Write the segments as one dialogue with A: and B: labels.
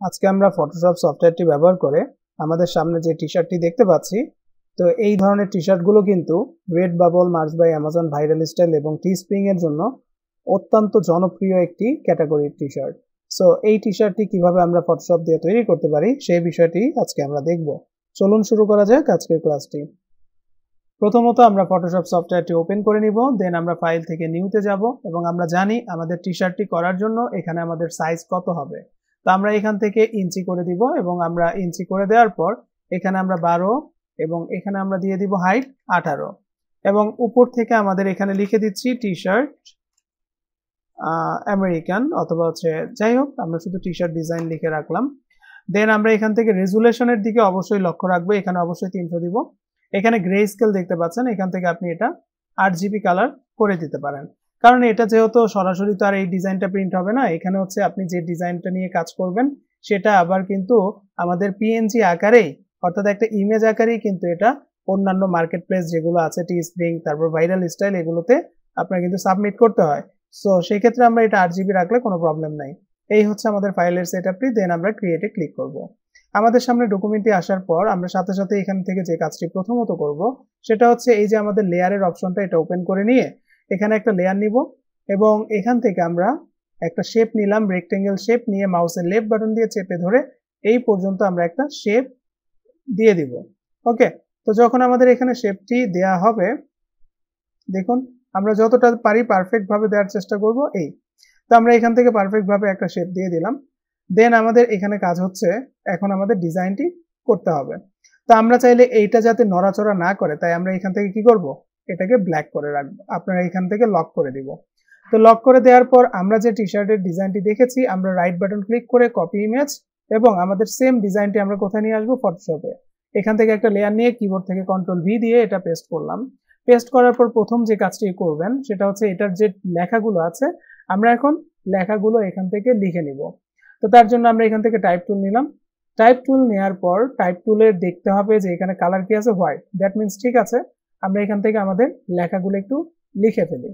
A: আজকে আমরা ফটোশপ সফটওয়্যারটি ব্যবহার করে আমাদের সামনে যে টি শার্টটি দেখতে পাচ্ছি, তো এই ধরনের টি শার্টগুলো কিন্তু Redbubble merch by Amazon viral style এবং টি স্প্রিং এর জন্য অত্যন্ত জনপ্রিয় একটি ক্যাটাগরির টি শার্ট সো এই টি শার্টটি কীভাবে আমরা ফটোশপ দিয়ে তৈরি করতে পারি, সেই বিষয়টি আজকে আমরা দেখব। চলুন শুরু করা যাক আজকের ক্লাসটি প্রথমত আমরা ফটোশপ সফটওয়্যারটি ওপেন করে নিব দেন আমরা ফাইল থেকে নিউতে যাব এবং আমরা জানি আমাদের টি শার্টটি করার জন্য এখানে আমাদের সাইজ কত হবে। তো আমরা এখান থেকে ইঞ্চি করে দিব এবং আমরা ইঞ্চি করে দেওয়ার পর এখানে আমরা বারো এবং এখানে আমরা দিয়ে দিব হাইট আঠারো। এবং উপর থেকে আমাদের এখানে লিখে দিচ্ছি টি শার্ট আমেরিকান অথবা হচ্ছে যাই হোক, আমরা শুধু টি শার্ট ডিজাইন লিখে রাখলাম। দেন আমরা এখান থেকে রেজুলেশনের দিকে অবশ্যই লক্ষ্য রাখব, এখানে অবশ্যই তিনশো দিব। এখানে গ্রে স্কেল দেখতে পাচ্ছেন, এখান থেকে আপনি এটা আট জিবি কালার করে দিতে পারেন। কারণ এটা যেহেতু সরাসরি তো আর এই ডিজাইনটা প্রিন্ট হবে না, এখানে হচ্ছে আপনি যে ডিজাইনটা নিয়ে কাজ করবেন, সেটা আবার কিন্তু আমাদের পিএনজি আকারেই, অর্থাৎ একটা ইমেজ আকারেই কিন্তু এটা অন্যান্য মার্কেট প্লেস যেগুলো আছে টি স্প্রিং তারপর ভাইরাল স্টাইল এগুলোতে আপনার কিন্তু সাবমিট করতে হয়। সো সেই ক্ষেত্রে আমরা এটা আট জিবি রাখলে কোনো প্রবলেম নাই। এই হচ্ছে আমাদের ফাইলের সেট আপটি দেন আমরা ক্রিয়েটে ক্লিক করব। আমাদের সামনে ডকুমেন্টটি আসার পর আমরা সাথে সাথে এখান থেকে যে কাজটি প্রথমত করব, সেটা হচ্ছে এই যে আমাদের লেয়ারের অপশনটা এটা ওপেন করে নিয়ে এখানে একটা লেয়ার নিব, এবং এখান থেকে আমরা একটা শেপ নিলাম রেক্টেঙ্গেল শেপ নিয়ে মাউসের লেফট বাটন দিয়ে চেপে ধরে এই পর্যন্ত আমরা একটা শেপ দিয়ে দিব। ওকে তো যখন আমাদের এখানে শেপটি দেয়া হবে, দেখুন, আমরা যতটা পারি পারফেক্ট ভাবে দেওয়ার চেষ্টা করব, এই। তো আমরা এখান থেকে পারফেক্ট ভাবে একটা শেপ দিয়ে দিলাম। দেন আমাদের এখানে কাজ হচ্ছে, এখন আমাদের ডিজাইনটি করতে হবে। তো আমরা চাইলে এইটা যাতে নড়াচড়া না করে, তাই আমরা এখান থেকে কি করব? এটাকে ব্ল্যাক করে রাখব। আপনারা এখান থেকে লক করে দিব। তো লক করে দেওয়ার পর আমরা যে টি শার্টের ডিজাইনটি দেখেছি, আমরা রাইট বাটন ক্লিক করে কপি ইমেজ এবং আমাদের সেম ডিজাইনটি আমরা কোথায় নিয়ে আসব? ফটোশপে এখান থেকে একটা লেয়ার নিয়ে কিবোর্ড থেকে কন্ট্রোল ভি দিয়ে এটা পেস্ট করলাম। পেস্ট করার পর প্রথম যে কাজটি করবেন, সেটা হচ্ছে এটার যে লেখাগুলো আছে, আমরা এখন লেখাগুলো এখান থেকে লিখে নিব। তো তার জন্য আমরা এখান থেকে টাইপ টুল নিলাম। টাইপ টুল নেওয়ার পর টাইপ টুলের দেখতে হবে যে এখানে কালার কি আছে? হোয়াইট দ্যাট মিনস ঠিক আছে। আমরা এখান থেকে আমাদের লেখাগুলো একটু লিখে ফেলি।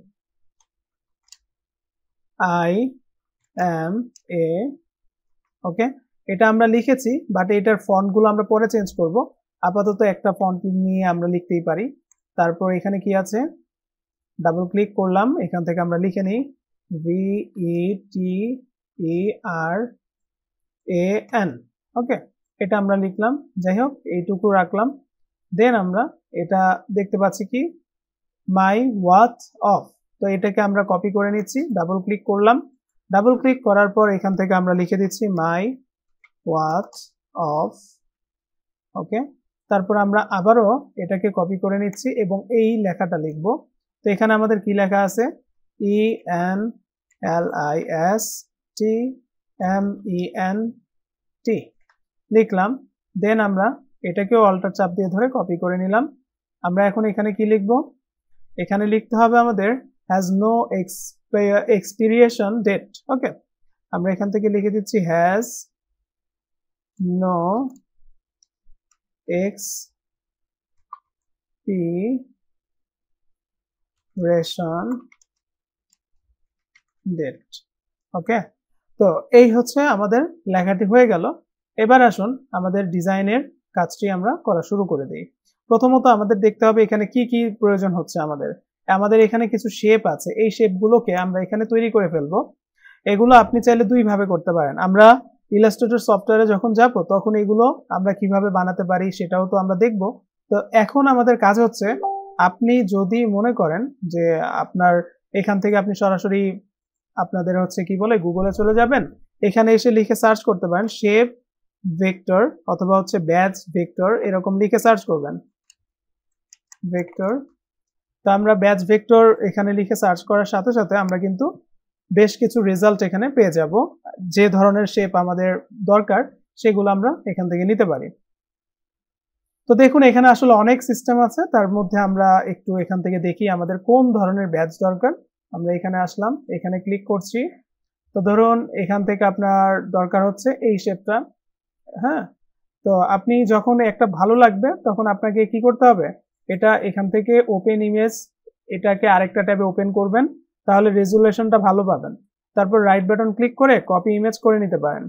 A: আই এম এ ওকে এটা আমরা লিখেছি বাট এটার ফন্টগুলো আমরা পরে চেঞ্জ করব। আপাতত একটা ফন্ট নিয়ে আমরা লিখতেই পারি। তারপর এখানে কি আছে? ডাবল ক্লিক করলাম, এখান থেকে আমরা লিখে নিই। V E T E R A N ওকে এটা আমরা লিখলাম। যাই হোক, এইটুকু রাখলাম। দেন আমরা এটা দেখতে পাচ্ছি কি? মাই ওয়াথ অফ তো এটাকে আমরা কপি করে নিচ্ছি ডাবল ক্লিক করলাম। ডাবল ক্লিক করার পর এখান থেকে আমরা লিখে দিচ্ছি মাই ওয়াথ অফ ওকে তারপর আমরা আবারও এটাকে কপি করে নিচ্ছি এবং এই লেখাটা লিখব। তো এখানে আমাদের কি লেখা আছে? E N L I S T M E N T লিখলাম দেন আমরা এটাকেও অল্টার চাপ দিয়ে ধরে কপি করে নিলাম। আমরা এখন এখানে কি লিখব? এখানে লিখতে হবে আমাদের has no expiration date okay আমরা এখান থেকে লিখে দিচ্ছি has no expiration date okay তো এই হচ্ছে আমাদের লেখাটি হয়ে গেল। এবার আসুন আমাদের ডিজাইনের কাজটি আমরা করা শুরু করে দিই। প্রথমত আমাদের দেখতে হবে এখানে কি কি প্রয়োজন হচ্ছে আমাদের। আমাদের এখানে কিছু শেপ আছে। এই শেপগুলোকে আমরা এখানে তৈরি করে ফেলব। এগুলো আপনি চাইলে দুই ভাবে করতে পারেন। আমরা ইলাস্ট্রেটর সফটওয়্যারে যখন যাব, তখন এগুলো আমরা কীভাবে বানাতে পারি সেটাও তো আমরা দেখব। তো এখন আমাদের কাজ হচ্ছে, আপনি যদি মনে করেন যে আপনার, এখান থেকে আপনি সরাসরি আপনাদের হচ্ছে কি বলে গুগলে চলে যাবেন। এখানে এসে লিখে সার্চ করতে পারেন শেপ ভেক্টর অথবা হচ্ছে ব্যাচ ভেক্টর এরকম লিখে সার্চ করবেন। ভেক্টর তো আমরা ব্যাচ ভেক্টর এখানে লিখে সার্চ করার সাথে সাথে আমরা কিন্তু বেশ কিছু রেজাল্ট এখানে পেয়ে যাব। যে ধরনের শেপ আমাদের দরকার, সেগুলো আমরা এখান থেকে নিতে পারি। তো দেখুন, এখানে আসলে অনেক সিস্টেম আছে। তার মধ্যে আমরা একটু এখান থেকে দেখি আমাদের কোন ধরনের ব্যাচ দরকার। আমরা এখানে আসলাম, এখানে ক্লিক করছি। তো ধরুন, এখান থেকে আপনার দরকার হচ্ছে এই শেপটা হ্যাঁ? তো আপনি যখন একটা ভালো লাগবে, তখন আপনাকে কি করতে হবে? এটা এখান থেকে ওপেন ইমেজ এটাকে আরেকটা ট্যাবে ওপেন করবেন, তাহলে রেজুলেশনটা ভালো পাবেন। তারপর রাইট বাটন ক্লিক করে কপি ইমেজ করে নিতে পারেন।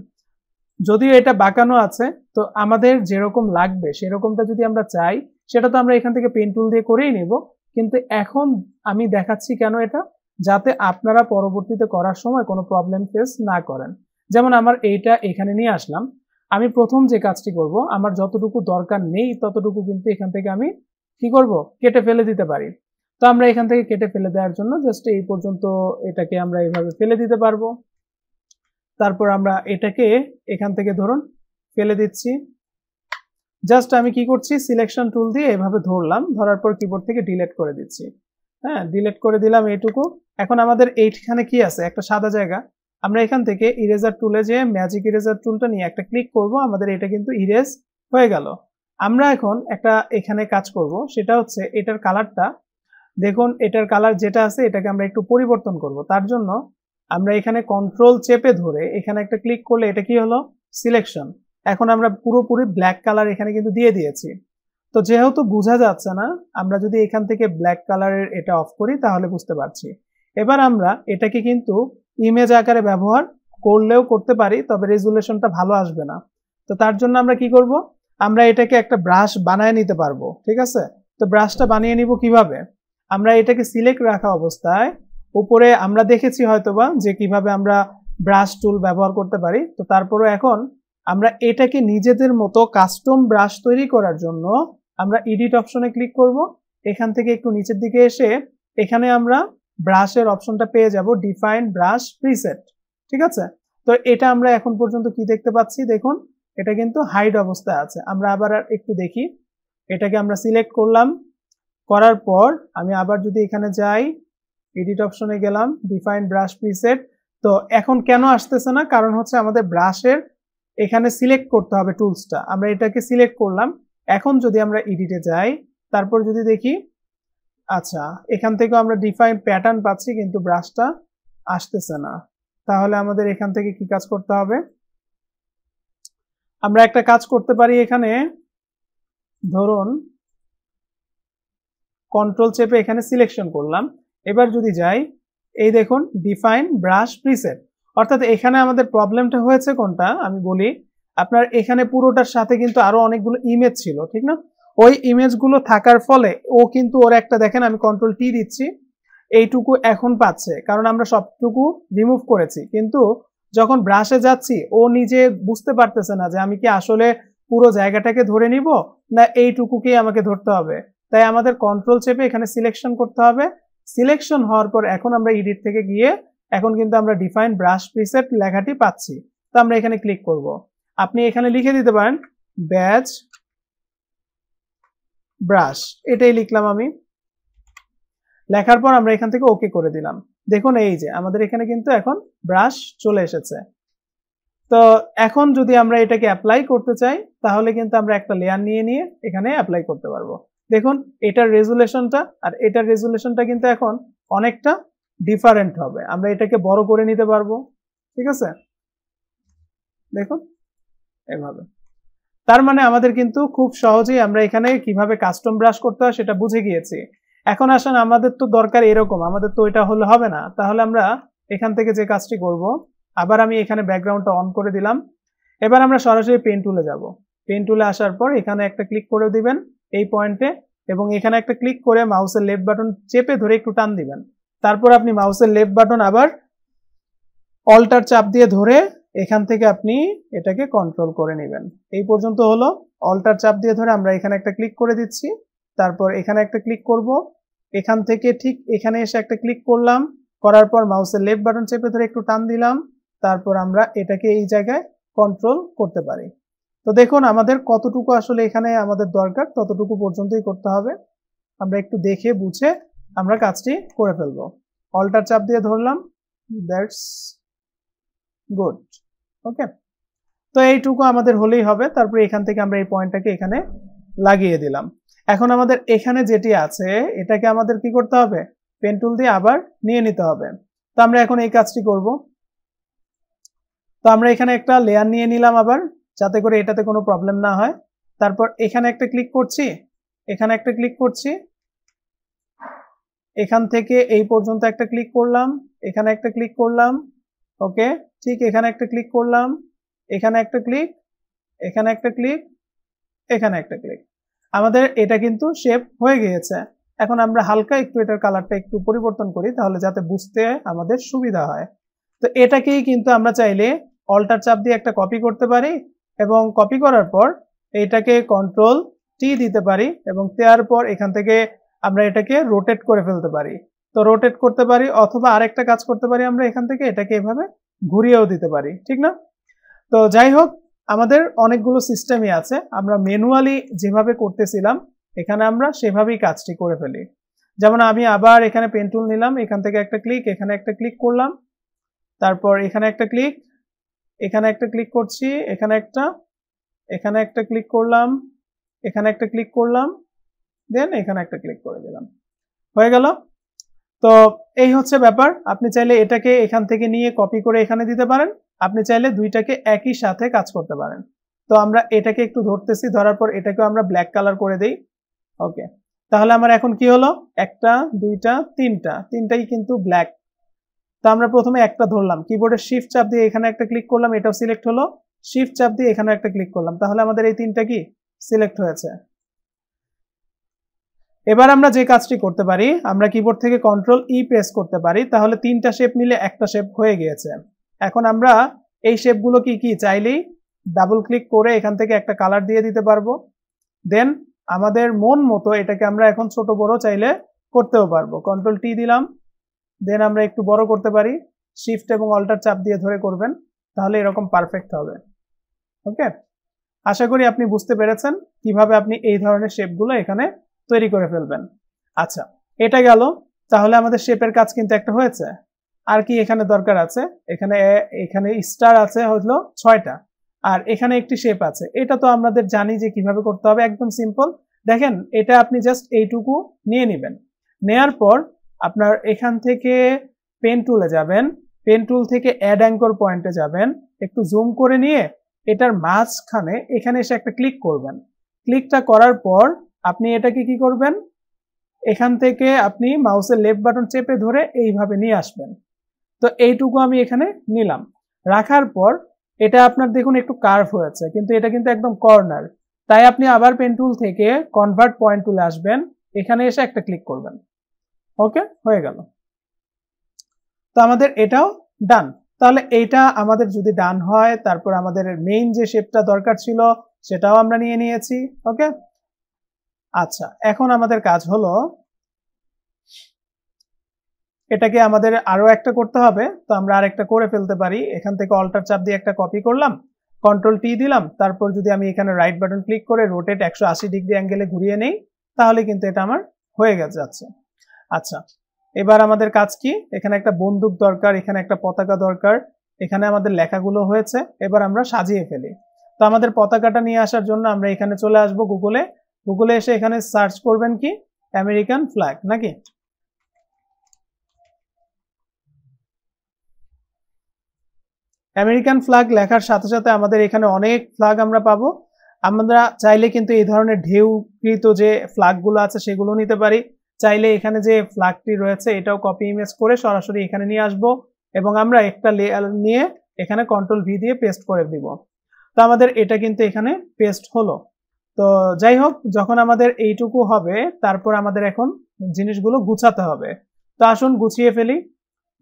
A: যদিও এটা বাঁকানো আছে, তো আমাদের যেরকম লাগবে, সেরকমটা যদি আমরা চাই, সেটা তো আমরা এখান থেকে পেন টুল দিয়ে করেই নেব। কিন্তু এখন আমি দেখাচ্ছি কেন এটা? যাতে আপনারা পরবর্তীতে করার সময় কোনো প্রবলেম ফেস না করেন। যেমন আমার এইটা এখানে নিয়ে আসলাম। আমি প্রথম যে কাজটি করব, আমার যতটুকু দরকার নেই ততটুকু কিন্তু এখান থেকে আমি কি করব? কেটে ফেলে দিতে পারি। তো আমরা এখান থেকে কেটে ফেলে দেওয়ার জন্য জাস্ট এই পর্যন্ত এটাকে আমরা এইভাবে ফেলে দিতে পারব। তারপর আমরা এটাকে এখান থেকে ধরুন ফেলে দিচ্ছি। জাস্ট আমি কি করছি? সিলেকশন টুল দিয়ে এভাবে ধরলাম, ধরার পর কিবোর্ড থেকে ডিলেট করে দিচ্ছি। হ্যাঁ ডিলেট করে দিলাম এইটুকু। এখন আমাদের এইখানে কি আছে? একটা সাদা জায়গা। আমরা এখান থেকে ইরেজার টুলে যে ম্যাজিক ইরেজার টুলটা নিয়ে একটা ক্লিক করব, আমাদের এটা কিন্তু ইরেজ হয়ে গেল। আমরা এখন একটা এখানে কাজ করব, সেটা হচ্ছে এটার কালারটা দেখুন, এটার কালার যেটা আছে, এটাকে আমরা একটু পরিবর্তন করব। তার জন্য আমরা এখানে কন্ট্রোল চেপে ধরে এখানে একটা ক্লিক করলে এটা কি হলো? সিলেকশন এখন আমরা পুরোপুরি ব্ল্যাক কালার এখানে কিন্তু দিয়ে দিয়েছি। তো যেহেতু বোঝা যাচ্ছে না, আমরা যদি এখান থেকে ব্ল্যাক কালারের এটা অফ করি, তাহলে বুঝতে পারছি। এবার আমরা এটাকে কিন্তু ইমেজ আকারে ব্যবহার করলেও করতে পারি, তবে রেজুলেশনটা ভালো আসবে না। তো তার জন্য আমরা কি করব? আমরা এটাকে একটা ব্রাশ বানায় নিতে পারব, ঠিক আছে? তো ব্রাশটা বানিয়ে নিব কীভাবে? আমরা এটাকে সিলেক্ট রাখা অবস্থায়, উপরে আমরা দেখেছি হয়তোবা যে কীভাবে আমরা ব্রাশ টুল ব্যবহার করতে পারি। তো তারপরে এখন আমরা এটাকে নিজেদের মতো কাস্টম ব্রাশ তৈরি করার জন্য আমরা এডিট অপশনে ক্লিক করব। এখান থেকে একটু নিচের দিকে এসে এখানে আমরা ব্রাশের অপশনটা পেয়ে যাব ডিফাইন ব্রাশ প্রিসেট ঠিক আছে? তো এটা আমরা এখন পর্যন্ত কি দেখতে পাচ্ছি? দেখুন, এটা কিন্তু হাইড অবস্থায় আছে। আমরা আবার আর একটু দেখি। এটাকে আমরা সিলেক্ট করলাম। করার পর আমি আবার যদি এখানে যাই এডিট অপশনে গেলাম ডিফাইন ব্রাশ প্রিসেট তো এখন কেন আসতেছে না? কারণ হচ্ছে আমাদের ব্রাশের এখানে সিলেক্ট করতে হবে টুলসটা আমরা এটাকে সিলেক্ট করলাম। এখন যদি আমরা এডিটে যাই, তারপর যদি দেখি আচ্ছা এখান থেকে আমরা ডিফাইন প্যাটার্ন পাচ্ছি, কিন্তু ব্রাশটা আসতেছে না। তাহলে আমাদের এখান থেকে কি কাজ করতে হবে? আমরা একটা কাজ করতে পারি এখানে, ধরুন কন্ট্রোল চেপে এখানে সিলেকশন করলাম। এবার যদি যাই, এই দেখুন ডিফাইন ব্রাশ প্রিসেট অর্থাৎ এখানে আমাদের প্রবলেমটা হয়েছে কোনটা? আমি বলি, আপনার এখানে পুরোটার সাথে কিন্তু আরও অনেকগুলো ইমেজ ছিল, ঠিক না? ওই ইমেজগুলো থাকার ফলে ও কিন্তু ওর একটা, দেখেন আমি কন্ট্রোল টি দিচ্ছি, এইটুকু এখন পাচ্ছে। কারণ আমরা সবটুকু রিমুভ করেছি। কিন্তু যখন ব্রাশে যাচ্ছি, ও নিজে বুঝতে পারতেছে না যে আমি কি আসলে পুরো জায়গাটাকে ধরে নিব, না এইটুকুকেই আমাকে ধরতে হবে। তাই আমাদের কন্ট্রোল চেপে এখানে সিলেকশন করতে হবে। সিলেকশন হওয়ার পর এখন আমরা এডিট থেকে গিয়ে এখন কিন্তু আমরা ডিফাইন ব্রাশ প্রিসেট লেখাটি পাচ্ছি। তো আমরা এখানে ক্লিক করব। আপনি এখানে লিখে দিতে পারেন ব্যাচ ব্রাশ এটাই লিখলাম আমি। লেখার পর আমরা এখান থেকে ওকে করে দিলাম। দেখুন এই যে, আমাদের এখানে কিন্তু এখন ব্রাশ চলে এসেছে। তো এখন যদি আমরা এটাকে অ্যাপ্লাই করতে চাই, তাহলে কিন্তু আমরা একটা লেয়ার নিয়ে নিয়ে এখানে অ্যাপ্লাই করতে পারব। দেখুন, এটার রেজুলেশনটা আর এটার রেজুলেশনটা কিন্তু এখন অনেকটা ডিফারেন্ট হবে। আমরা এটাকে বড় করে নিতে পারব। ঠিক আছে? দেখুন, এভাবে। তার মানে আমাদের কিন্তু খুব সহজেই আমরা এখানে কীভাবে কাস্টম ব্রাশ করতে হয় সেটা বুঝে গিয়েছি। এখন আসেন, আমাদের তো দরকার এরকম, আমাদের তো এটা হলে হবে না। তাহলে আমরা এখান থেকে যে কাজটি করব, আবার আমি এখানে ব্যাকগ্রাউন্ডটা অন করে দিলাম। এবার আমরা সরাসরি পেন টুলে যাব। পেন টুলে আসার পর এখানে একটা ক্লিক করে দিবেন এই পয়েন্টে এবং এখানে একটা ক্লিক করে মাউসের লেফট বাটন চেপে ধরে একটু টান দিবেন। তারপর আপনি মাউসের লেফট বাটন আবার অল্টার চাপ দিয়ে ধরে এখান থেকে আপনি এটাকে কন্ট্রোল করে নেবেন। এই পর্যন্ত হলো। অল্টার চাপ দিয়ে ধরে আমরা এখানে একটা ক্লিক করে দিচ্ছি। তারপর এখানে একটা ক্লিক করব। এখান থেকে ঠিক এখানে এসে একটা ক্লিক করলাম। করার পর মাউসের লেফট বাটন চেপে ধরে একটু টান দিলাম। তারপর আমরা এটাকে এই জায়গায় কন্ট্রোল করতে পারি। তো দেখুন, আমাদের কতটুকু আসলে এখানে আমাদের দরকার, ততটুকু পর্যন্তই করতে হবে। আমরা একটু দেখে বুঝে আমরা কাজটি করে ফেলব। অল্টার চাপ দিয়ে ধরলাম। দ্যাটস গুড ওকে তো এইটুকু আমাদের হলেই হবে। তারপরে এখান থেকে আমরা এই পয়েন্টটাকে এখানে লাগিয়ে দিলাম। এখন আমাদের এখানে যেটি আছে, এটাকে আমাদের কি করতে হবে? পেন টুল দিয়ে আবার নিয়ে নিতে হবে। তো আমরা এখন এই কাজটি করব। তো আমরা এখানে একটা লেয়ার নিয়ে নিলাম আবার, যাতে করে এটাতে কোনো প্রবলেম না হয়। তারপর এখানে একটা ক্লিক করছি। এখানে একটা ক্লিক করছি। এখান থেকে এই পর্যন্ত একটা ক্লিক করলাম। এখানে একটা ক্লিক করলাম। ওকে? ঠিক এখানে একটা ক্লিক করলাম। এখানে একটা ক্লিক এখানে একটা ক্লিক এখানে একটা ক্লিক আমাদের এটা কিন্তু শেপ হয়ে গিয়েছে। এখন আমরা হালকা একটু এটার কালারটা একটু পরিবর্তন করি, তাহলে যাতে বুঝতে আমাদের সুবিধা হয়। তো এটাকেই কিন্তু আমরা চাইলে অল্টার চাপ দিয়ে একটা কপি করতে পারি এবং কপি করার পর এটাকে কন্ট্রোল টি দিতে পারি এবং দেওয়ার পর এখান থেকে আমরা এটাকে রোটেট করে ফেলতে পারি। তো রোটেট করতে পারি অথবা আরেকটা কাজ করতে পারি আমরা এখান থেকে এটাকে এভাবে ঘুরিয়েও দিতে পারি, ঠিক না? তো যাই হোক, আমাদের অনেকগুলো সিস্টেমই আছে, আমরা ম্যানুয়ালি যেভাবে করতেছিলাম, এখানে আমরা সেভাবেই কাজটি করে ফেলি। যেমন আমি আবার এখানে পেন্টুল নিলাম, এখান থেকে একটা ক্লিক এখানে একটা ক্লিক করলাম, তারপর এখানে একটা ক্লিক এখানে একটা ক্লিক করছি, এখানে একটা এখানে একটা ক্লিক করলাম, এখানে একটা ক্লিক করলাম দেন এখানে একটা ক্লিক করে দিলাম। হয়ে গেল? তো এই হচ্ছে ব্যাপার। আপনি চাইলে এটাকে এখান থেকে নিয়ে কপি করে এখানে দিতে পারেন। আপনি চাইলে দুইটাকে একই সাথে কাজ করতে পারেন। তো আমরা এটাকে একটু ধরতেছি, ধরার পর এটাকেও আমরা ব্ল্যাক কালার করে দেই। ওকে তাহলে আমার এখন কি হলো? একটা, দুইটা, তিনটা। তিনটাই কিন্তু ব্ল্যাক তো আমরা প্রথমে একটা ধরলাম। কিবোর্ডের শিফট চাপ দিয়ে এখানে একটা ক্লিক করলাম, এটাও সিলেক্ট হলো। শিফট চাপ দিয়ে এখানে একটা ক্লিক করলাম। তাহলে আমাদের এই তিনটা কি? সিলেক্ট হয়েছে। এবার আমরা যে কাজটি করতে পারি, আমরা কিবোর্ড থেকে কন্ট্রোল ই প্রেস করতে পারি, তাহলে তিনটা শেপ মিলে একটা শেপ হয়ে গিয়েছে। এখন আমরা এই শেপগুলো কি কি চাইলেই ডাবল ক্লিক করে এখান থেকে একটা কালার দিয়ে দিতে পারব। দেন আমাদের মন মতো এটাকে আমরা এখন ছোট বড় চাইলে করতেও পারব। কন্ট্রোল টি দিলাম। দেন আমরা একটু বড় করতে পারি। শিফট এবং অল্টার চাপ দিয়ে ধরে করবেন, তাহলে এরকম পারফেক্ট হবে। ওকে আশা করি আপনি বুঝতে পেরেছেন কীভাবে আপনি এই ধরনের শেপগুলো এখানে তৈরি করে ফেলবেন। আচ্ছা এটা গেল। তাহলে আমাদের শেপের কাজ কিন্তু একটা হয়েছে। আর কি এখানে দরকার আছে? এখানে এখানে স্টার আছে হলো ছয়টা। আর এখানে একটি শেপ আছে। এটা তো আমাদের জানি যে কীভাবে করতে হবে, একদম সিম্পল দেখেন, এটা আপনি জাস্ট এইটুকু নিয়ে নেবেন। নেয়ার পর আপনার এখান থেকে পেন টুলে যাবেন। পেন টুল থেকে অ্যাড অ্যাঙ্কর পয়েন্টে যাবেন। একটু জুম করে নিয়ে এটার মাঝখানে এখানে এসে একটা ক্লিক করবেন। ক্লিকটা করার পর আপনি এটাকে কি করবেন? এখান থেকে আপনি মাউসের লেফট বাটন চেপে ধরে এইভাবে নিয়ে আসবেন। তো এইটুকু আমি এখানে নিলাম। রাখার পর এটা আপনার দেখুন একটু কার্ভ হয়েছে, কিন্তু এটা কিন্তু একদম কর্নার তাই আপনি আবার পেন টুল থেকে কনভার্ট পয়েন্ট টুলে আসবেন। এখানে এসে একটা ক্লিক করবেন। ওকে হয়ে গেল। তো আমাদের এটাও ডান তাহলে এইটা আমাদের যদি ডান হয়, তারপর আমাদের মেইন যে শেপটা দরকার ছিল, সেটাও আমরা নিয়ে নিয়েছি। ওকে আচ্ছা এখন আমাদের কাজ হলো এটাকে আমাদের আরও একটা করতে হবে। তো আমরা আরেকটা করে ফেলতে পারি। এখান থেকে অল্টার চাপ দিয়ে একটা কপি করলাম কন্ট্রোল টি দিলাম, তারপর যদি আমি এখানে রাইট বাটন ক্লিক করে রোটেট একশো আশি ডিগ্রি অ্যাঙ্গেলে ঘুরিয়ে নেই, তাহলে কিন্তু এটা আমার হয়ে গেছে, যাচ্ছে। আচ্ছা এবার আমাদের কাজ কি? এখানে একটা বন্দুক দরকার, এখানে একটা পতাকা দরকার, এখানে আমাদের লেখাগুলো হয়েছে, এবার আমরা সাজিয়ে ফেলি। তো আমাদের পতাকাটা নিয়ে আসার জন্য আমরা এখানে চলে আসব গুগলে গুগলে এসে এখানে সার্চ করবেন কি? আমেরিকান ফ্ল্যাগ নাকি? আমেরিকান ফ্ল্যাগ লেখার সাথে সাথে আমাদের এখানে অনেক ফ্ল্যাগ আমরা পাবো। আমরা চাইলে কিন্তু এই ধরনের ঢেউকৃত যে ফ্ল্যাগগুলো আছে সেগুলো নিতে পারি। চাইলে এখানে যে ফ্ল্যাগটি রয়েছে এটাও কপি ইমেজ করে সরাসরি এখানে নিয়ে আসব এবং আমরা একটা লেয়ার নিয়ে এখানে কন্ট্রোল ভি দিয়ে পেস্ট করে দিব। তো আমাদের এটা কিন্তু এখানে পেস্ট হলো। তো যাই হোক, যখন আমাদের এইটুকু হবে, তারপর আমাদের এখন জিনিসগুলো গুছাতে হবে। তো আসুন গুছিয়ে ফেলি।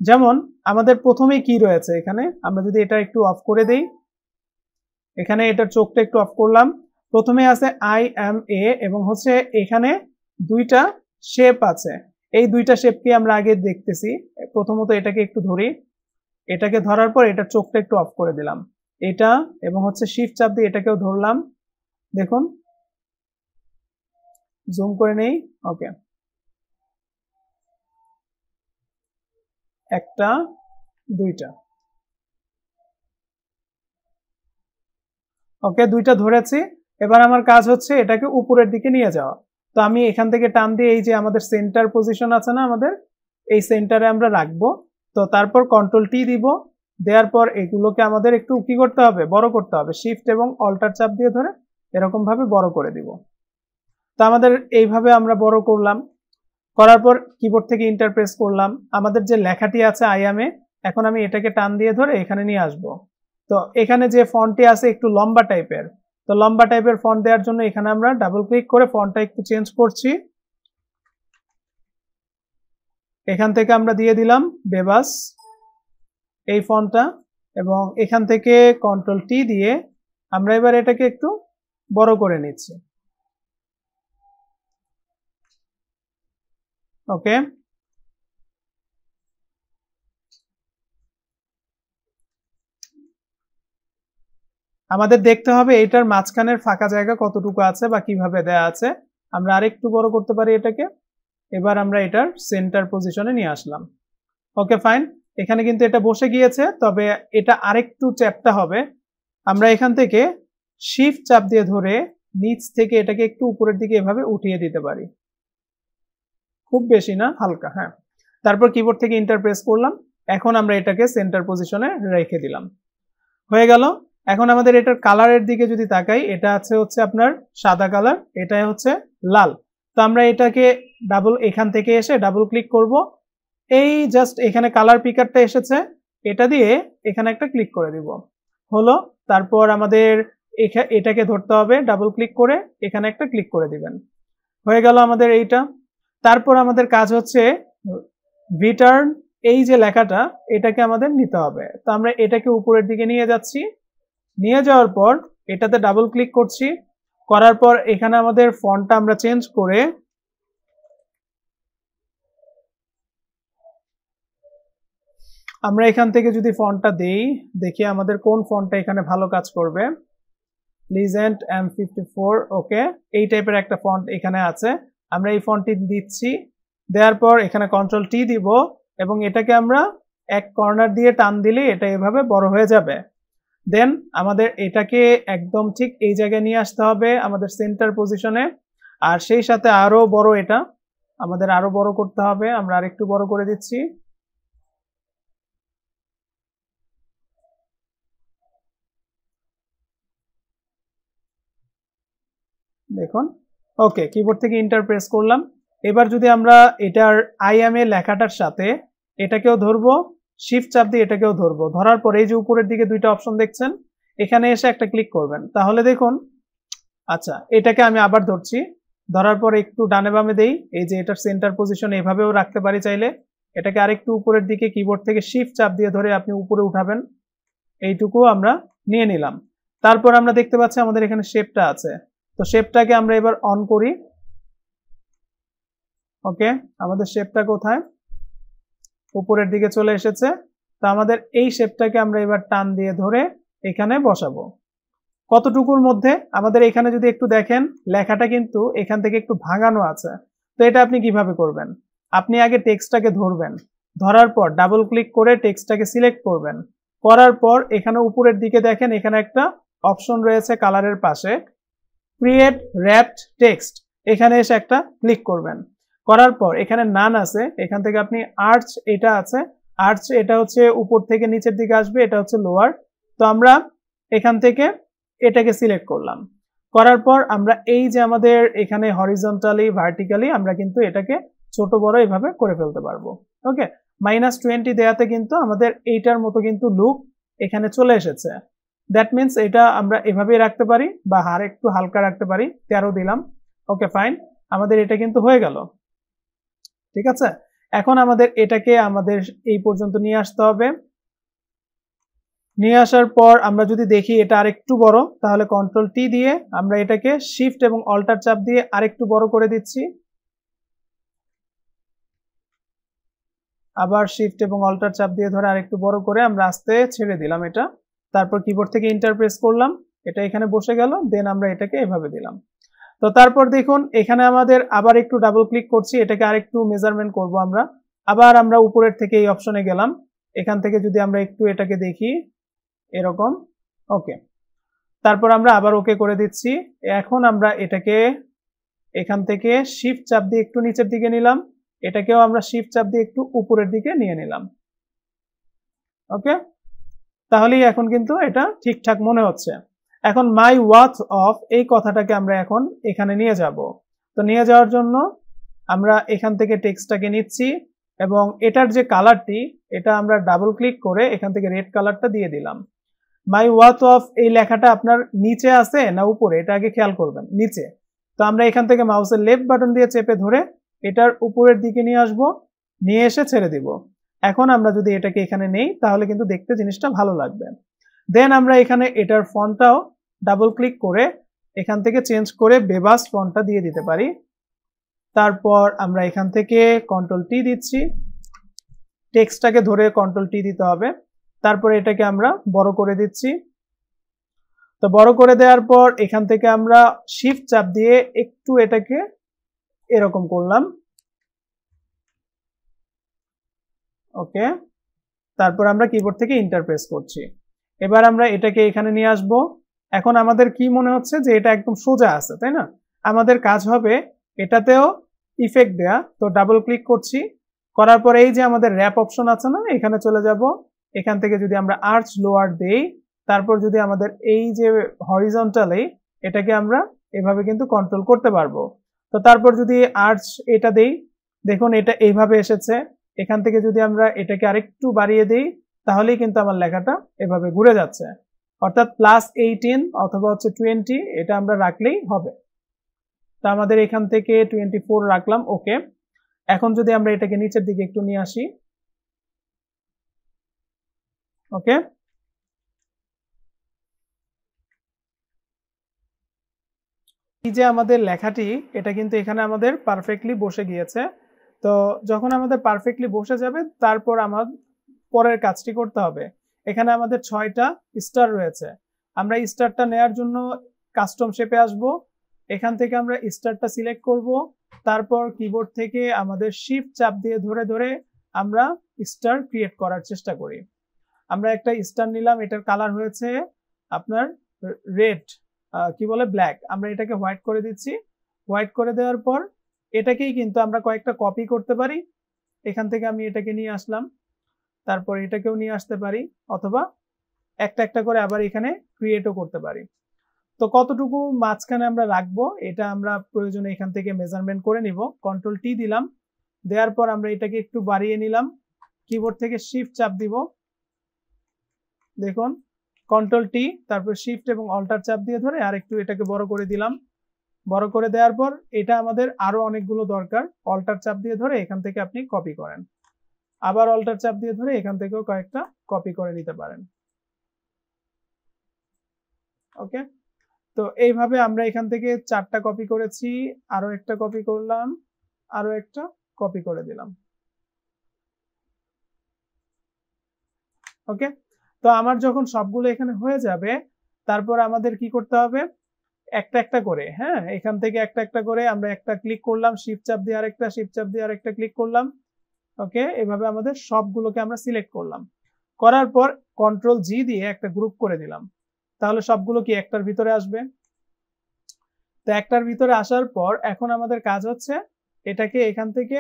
A: যেমন, আমাদের প্রথমে কি রয়েছে এখানে? আমরা যদি এটা একটু অফ করে দেই। এখানে এটার চোখটা একটু অফ করলাম। প্রথমে আছে আই এম এ এবং হচ্ছে এখানে দুইটা শেপ আছে। এই দুইটা শেপকে আমরা আগে দেখতেছি। প্রথমত এটাকে একটু ধরি। এটাকে ধরার পর এটার চোখটা একটু অফ করে দিলাম। এটা এবং হচ্ছে শিফট চাপ দিয়ে এটাকেও ধরলাম। দেখুন জুম করে নেই? ওকে একটা, দুইটা। ওকে দুইটা ধরেছি। এবার আমার কাজ হচ্ছে এটাকে উপরের দিকে নিয়ে যাওয়া। তো আমি এখান থেকে টান দিয়ে এই যে আমাদের সেন্টার পজিশন আছে না আমাদের, এই সেন্টারে আমরা রাখব। তো তারপর কন্ট্রোল টি দিব। দেওয়ার পর এগুলোকে আমাদের একটু কি করতে হবে? বড় করতে হবে। শিফট এবং অল্টার চাপ দিয়ে ধরে এরকম ভাবে বড় করে দিব। তো আমাদের এইভাবে আমরা বড় করলাম। করার পর কিবোর্ড থেকে ইন্টারপ্রেস করলাম। আমাদের যে লেখাটি আছে আইয়ামে এখন আমি এটাকে টান দিয়ে ধরে এখানে নিয়ে আসব। তো এখানে যে ফন্টটি আছে একটু লম্বা টাইপের তো লম্বা টাইপের ফন্ট দেওয়ার জন্য এখানে আমরা ডাবল ক্লিক করে ফন্টটা একটু চেঞ্জ করছি। এখান থেকে আমরা দিয়ে দিলাম বেবাস এই ফন্টটা এবং এখান থেকে কন্ট্রোল টি দিয়ে আমরা এবার এটাকে একটু বড় করে নিচ্ছি। ওকে আমাদের দেখতে হবে এটার মাঝখানের ফাঁকা জায়গা কতটুকু আছে বা কীভাবে দেয়া আছে। আমরা আরেকটু বড় করতে পারি এটাকে। এবার আমরা এটার সেন্টার পজিশনে নিয়ে আসলাম। ওকে ফাইন এখানে কিন্তু এটা বসে গিয়েছে, তবে এটা আরেকটু চ্যাপটা হবে। আমরা এখান থেকে শিফট চাপ দিয়ে ধরে নিচ থেকে এটাকে একটু উপরের দিকে এভাবে উঠিয়ে দিতে পারি। খুব বেশি না, হালকা হ্যাঁ। তারপর কিবোর্ড থেকে ইন্টার প্রেস করলাম, এখন আমরা এটাকে সেন্টার পজিশনে রেখে দিলাম। হয়ে গেল। এখন আমাদের এটার কালারের দিকে যদি তাকাই, এটা আছে হচ্ছে আপনার সাদা কালার এটা হচ্ছে লাল। তো আমরা এটাকে ডাবল এখান থেকে এসে ডাবল ক্লিক করব। এই জাস্ট এখানে কালার পিকারটা এসেছে, এটা দিয়ে এখানে একটা ক্লিক করে দিব। হলো, তারপর আমাদের এটাকে ধরতে হবে ডাবল ক্লিক করে এখানে একটা ক্লিক করে দিবেন। হয়ে গেল আমাদের এইটা। তারপর আমাদের কাজ হচ্ছে রিটার্ন এই যে লেখাটা, এটাকে আমাদের নিতে হবে। তো আমরা এটাকে উপরের দিকে নিয়ে যাচ্ছি। নিয়ে যাওয়ার পর এটাতে ডাবল ক্লিক করছি। করার পর এখানে আমাদের ফন্টটা আমরা চেঞ্জ করে আমরা এখান থেকে যদি ফন্টটা দেই, দেখি আমাদের কোন ফন্টটা এখানে ভালো কাজ করবে। লিজেন্ট এম ফিফটি ওকে এই টাইপের একটা ফন্ট এখানে আছে। আমরা এই ফন্টটি দিচ্ছি। দেওয়ার পর এখানে কন্ট্রোল টি দিব এবং এটাকে আমরা এক কর্নার দিয়ে টান দিলে এটা এভাবে বড় হয়ে যাবে। দেন আমাদের এটাকে একদম ঠিক এই জায়গায় নিয়ে আসতে হবে আমাদের সেন্টার পজিশনে আর সেই সাথে আরও বড় এটা, আমাদের আরও বড় করতে হবে। আমরা আরেকটু বড় করে দিচ্ছি। দেখুন ওকে কিবোর্ড থেকে ইন্টার প্রেস করলাম। এবার যদি আমরা এটার আইএমএ লেখাটার সাথে এটাকেও ধরবো শিফট চাপ দিয়ে এটাকেও ধরবো। ধরার পর এই যে উপরের দিকে দুইটা অপশন দেখছেন, এখানে এসে একটা ক্লিক করবেন। তাহলে দেখুন আচ্ছা এটাকে আমি আবার ধরছি। ধরার পর একটু ডানে বামে দেই, এই যে এটার সেন্টার পজিশন এভাবেও রাখতে পারি চাইলে। এটাকে আরেকটু উপরের দিকে কিবোর্ড থেকে শিফট চাপ দিয়ে ধরে আপনি উপরে উঠাবেন। এইটুকু আমরা নিয়ে নিলাম। তারপর আমরা দেখতে পাচ্ছি আমাদের এখানে শেপটা আছে। তো শেপটাকে আমরা এবার অন করি। ওকে আমাদের শেপটা কোথায়? উপরের দিকে চলে এসেছে। তো আমাদের এই শেপটাকে আমরা এবার টান দিয়ে ধরে এখানে বসাবো। কতটুকুর মধ্যে? আমাদের এখানে যদি একটু দেখেন, লেখাটা কিন্তু এখান থেকে একটু ভাঙানো আছে। তো এটা আপনি কীভাবে করবেন? আপনি আগে টেক্সটটাকে ধরবেন। ধরার পর ডাবল ক্লিক করে টেক্সটটাকে সিলেক্ট করবেন। করার পর এখানে উপরের দিকে দেখেন, এখানে একটা অপশন রয়েছে কালারের পাশে। ক্রিয়েট র্যাপড টেক্সট এখানে এসে একটা ক্লিক করবেন। করার পর এখানে নান আছে, এখান থেকে আপনি আর্চ এটা আছে আর্চ এটা হচ্ছে উপর থেকে নিচের দিকে আসবে, এটা হচ্ছে লোয়ার তো আমরা এখান থেকে এটাকে সিলেক্ট করলাম। করার পর আমরা এই যে আমাদের এখানে হরিজন্টালি ভার্টিক্যালি আমরা কিন্তু এটাকে ছোট, বড় এভাবে করে ফেলতে পারব। ওকে মাইনাস টোয়েন্টি দেওয়াতে কিন্তু আমাদের এইটার মতো কিন্তু লুক এখানে চলে এসেছে। দ্যাট মিনস এটা আমরা এভাবেই রাখতে পারি বা হার একটু হালকা রাখতে পারি, তেরো দিলাম। ওকে ফাইন আমাদের এটা কিন্তু হয়ে গেল। ঠিক আছে? এখন আমাদের এটাকে আমাদের এই পর্যন্ত নিয়ে আসতে হবে। নিয়ে আসার পর আমরা যদি দেখি এটা আরেকটু বড়, তাহলে কন্ট্রোল টি দিয়ে আমরা এটাকে শিফট এবং অল্টার চাপ দিয়ে আরেকটু বড় করে দিচ্ছি। আবার শিফট এবং অল্টার চাপ দিয়ে ধরে আরেকটু বড় করে আমরা আস্তে ছেড়ে দিলাম এটা। তারপর কিবোর্ড থেকে ইন্টারপ্রেস করলাম, এটা এখানে বসে গেল দেন আমরা এটাকে এভাবে দিলাম। তো তারপর দেখুন, এখানে আমাদের আবার একটু ডাবল ক্লিক করছি, এটাকে আরেকটু মেজারমেন্ট করব আমরা। আবার আমরা উপরের থেকে এই অপশনে গেলাম, এখান থেকে যদি আমরা একটু এটাকে দেখি, এরকম ওকে তারপর আমরা আবার ওকে করে দিচ্ছি, এখন আমরা এটাকে এখান থেকে শিফট চাপ দিয়ে একটু নিচের দিকে নিলাম, এটাকেও আমরা শিফট চাপ দিয়ে একটু উপরের দিকে নিয়ে নিলাম ওকে তাহলেই এখন কিন্তু এটা ঠিকঠাক মনে হচ্ছে। এখন মাই ওয়াথ অফ এই কথাটাকে আমরা এখন এখানে নিয়ে যাব। তো নিয়ে যাওয়ার জন্য আমরা এখান থেকে টেক্সটটাকে নিচ্ছি এবং এটার যে কালারটি, এটা আমরা ডাবল ক্লিক করে এখান থেকে রেড কালারটা দিয়ে দিলাম। মাই ওয়াথ অফ এই লেখাটা আপনার নিচে আছে না উপরে? এটা আগে খেয়াল করবেন, নিচে। তো আমরা এখান থেকে মাউসের লেফট বাটন দিয়ে চেপে ধরে এটার উপরের দিকে নিয়ে আসব, নিয়ে এসে ছেড়ে দিব। এখন আমরা যদি এটাকে এখানে নেই, তাহলে কিন্তু দেখতে জিনিসটা ভালো লাগবে। দেন আমরা এখানে এটার ফন্টটাও ডাবল ক্লিক করে এখান থেকে চেঞ্জ করে বেবাস ফন্টটা দিয়ে দিতে পারি। তারপর আমরা এখান থেকে কন্ট্রোল টি দিচ্ছি। টেক্সটটাকে ধরে কন্ট্রোল টি দিতে হবে। তারপর এটাকে আমরা বড় করে দিচ্ছি। তো বড় করে দেওয়ার পর এখান থেকে আমরা শিফট চাপ দিয়ে একটু এটাকে এরকম করলাম। ওকে? তারপর আমরা কিবোর্ড থেকে ইন্টারপ্রেস করছি। এবার আমরা এটাকে এখানে নিয়ে আসব। এখন আমাদের কি মনে হচ্ছে যে এটা একদম সোজা আছে, তাই না? আমাদের কাজ হবে এটাতেও ইফেক্ট দেয়া। তো ডাবল ক্লিক করছি। করার পরে এই যে আমাদের র্যাপ অপশন আছে না, এখানে চলে যাব। এখান থেকে যদি আমরা আর্চ লোয়ার দেই, তারপর যদি আমাদের এই যে হরিজন্টালে এটাকে আমরা এভাবে কিন্তু কন্ট্রোল করতে পারব। তো তারপর যদি আর্চ এটা দেই, দেখুন এটা এইভাবে এসেছে। এখান থেকে যদি আমরা এটাকে আরেকটু বাড়িয়ে দিই, তাহলেই কিন্তু আমার লেখাটা এভাবে ঘুরে যাচ্ছে। অর্থাৎ প্লাস এইটিন অথবা হচ্ছে টোয়েন্টি এটা আমরা রাখলেই হবে। তা আমাদের এখান থেকে টোয়েন্টি ফোর রাখলাম ওকে এখন যদি আমরা এটাকে নিচের দিকে একটু নিয়ে আসি ওকে এই যে আমাদের লেখাটি, এটা কিন্তু এখানে আমাদের পারফেক্টলি বসে গিয়েছে। তো যখন আমাদের পারফেক্টলি বসে যাবে, তারপর আমার পরের কাজটি করতে হবে। এখানে আমাদের ছয়টা স্টার রয়েছে। আমরা স্টারটা নেয়ার জন্য কাস্টম শেপে আসব। এখান থেকে আমরা স্টারটা সিলেক্ট করব। তারপর কিবোর্ড থেকে আমাদের শিফট চাপ দিয়ে ধরে ধরে আমরা স্টার ক্রিয়েট করার চেষ্টা করি। আমরা একটা স্টার নিলাম, এটার কালার হয়েছে আপনার রেড কি বলে ব্ল্যাক আমরা এটাকে হোয়াইট করে দিচ্ছি। হোয়াইট করে দেওয়ার পর এটাকেই কিন্তু আমরা কয়েকটা কপি করতে পারি। এখান থেকে আমি এটাকে নিয়ে আসলাম। তারপর এটাকেও নিয়ে আসতে পারি অথবা একটা একটা করে আবার এখানে ক্রিয়েটও করতে পারি। তো কতটুকু মাঝখানে আমরা রাখব এটা আমরা প্রয়োজনে এখান থেকে মেজারমেন্ট করে নিব। কন্ট্রোল টি দিলাম। দেওয়ার পর আমরা এটাকে একটু বাড়িয়ে নিলাম। কিবোর্ড থেকে শিফট চাপ দিব। দেখুন কন্ট্রোল টি তারপর শিফট এবং অল্টার চাপ দিয়ে ধরে আর একটু এটাকে বড় করে দিলাম। বড় করে দেওয়ার পর এটা আমাদের আরও অনেকগুলো দরকার। অল্টার চাপ দিয়ে ধরে এখান থেকে আপনি কপি করেন। আবার অল্টার চাপ দিয়ে ধরে এখান থেকেও কয়েকটা কপি করে নিতে পারেন। ওকে তো এইভাবে আমরা এখান থেকে চারটা কপি করেছি, আরও একটা কপি করলাম, আরও একটা কপি করে দিলাম। ওকে তো আমার যখন সবগুলো এখানে হয়ে যাবে, তারপর আমাদের কি করতে হবে? একটা একটা করে হ্যাঁ? এখান থেকে একটা একটা করে আমরা একটা ক্লিক করলাম শিফট চাপ দিয়ে আরেকটা শিফট চাপ দিয়ে আরেকটা ক্লিক করলাম ওকে এভাবে আমাদের সবগুলোকে আমরা সিলেক্ট করলাম। করার পর কন্ট্রোল জি দিয়ে একটা গ্রুপ করে দিলাম। তাহলে সবগুলো কি একটার ভিতরে আসবে? তো একটার ভিতরে আসার পর এখন আমাদের কাজ হচ্ছে এটাকে এখান থেকে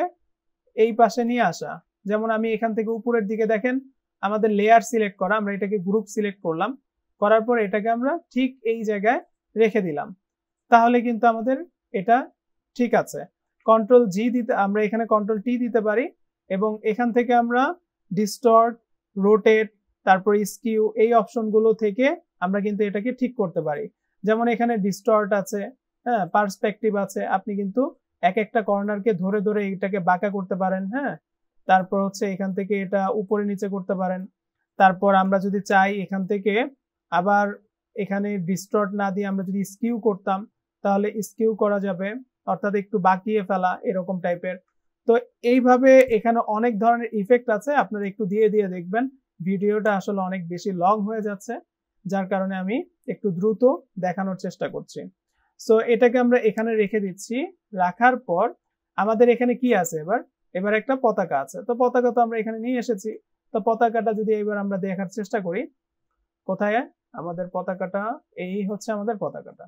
A: এই পাশে নিয়ে আসা। যেমন আমি এখান থেকে উপরের দিকে দেখেন, আমাদের লেয়ার সিলেক্ট করা, আমরা এটাকে গ্রুপ সিলেক্ট করলাম। করার পর এটাকে আমরা ঠিক এই জায়গায় রেখে দিলাম। তাহলে কিন্তু আমাদের এটা ঠিক আছে। কন্ট্রোল জি দিতে, আমরা এখানে কন্ট্রোল টি দিতে পারি এবং এখান থেকে আমরা ডিস্টর্ট রোটেট তারপর স্কিউ এই অপশনগুলো থেকে আমরা কিন্তু এটাকে ঠিক করতে পারি। যেমন এখানে ডিস্টর্ট আছে হ্যাঁ পার্সপেক্টিভ আছে, আপনি কিন্তু এক একটা কর্নারকে ধরে ধরে এটাকে বাঁকা করতে পারেন হ্যাঁ। তারপর হচ্ছে এখান থেকে এটা উপরে নিচে করতে পারেন। তারপর আমরা যদি চাই এখান থেকে আবার এখানে ডিস্টর্ট না দিয়ে আমরা যদি স্কিউ করতাম, তাহলে স্কিউ করা যাবে, অর্থাৎ একটু বাকিয়ে ফেলা এরকম টাইপের তো এইভাবে এখানে অনেক ধরনের ইফেক্ট আছে, আপনারা একটু দিয়ে দিয়ে দেখবেন। ভিডিওটা আসলে অনেক বেশি লং হয়ে যাচ্ছে, যার কারণে আমি একটু দ্রুত দেখানোর চেষ্টা করছি। সো এটাকে আমরা এখানে রেখে দিচ্ছি, রাখার পর আমাদের এখানে কি আছে এবার? এবার একটা পতাকা আছে। তো পতাকা তো আমরা এখানে নিয়ে এসেছি। তো পতাকাটা যদি এবার আমরা দেখার চেষ্টা করি, কোথায়? আমাদের পতাকাটা, এই হচ্ছে আমাদের পতাকাটা।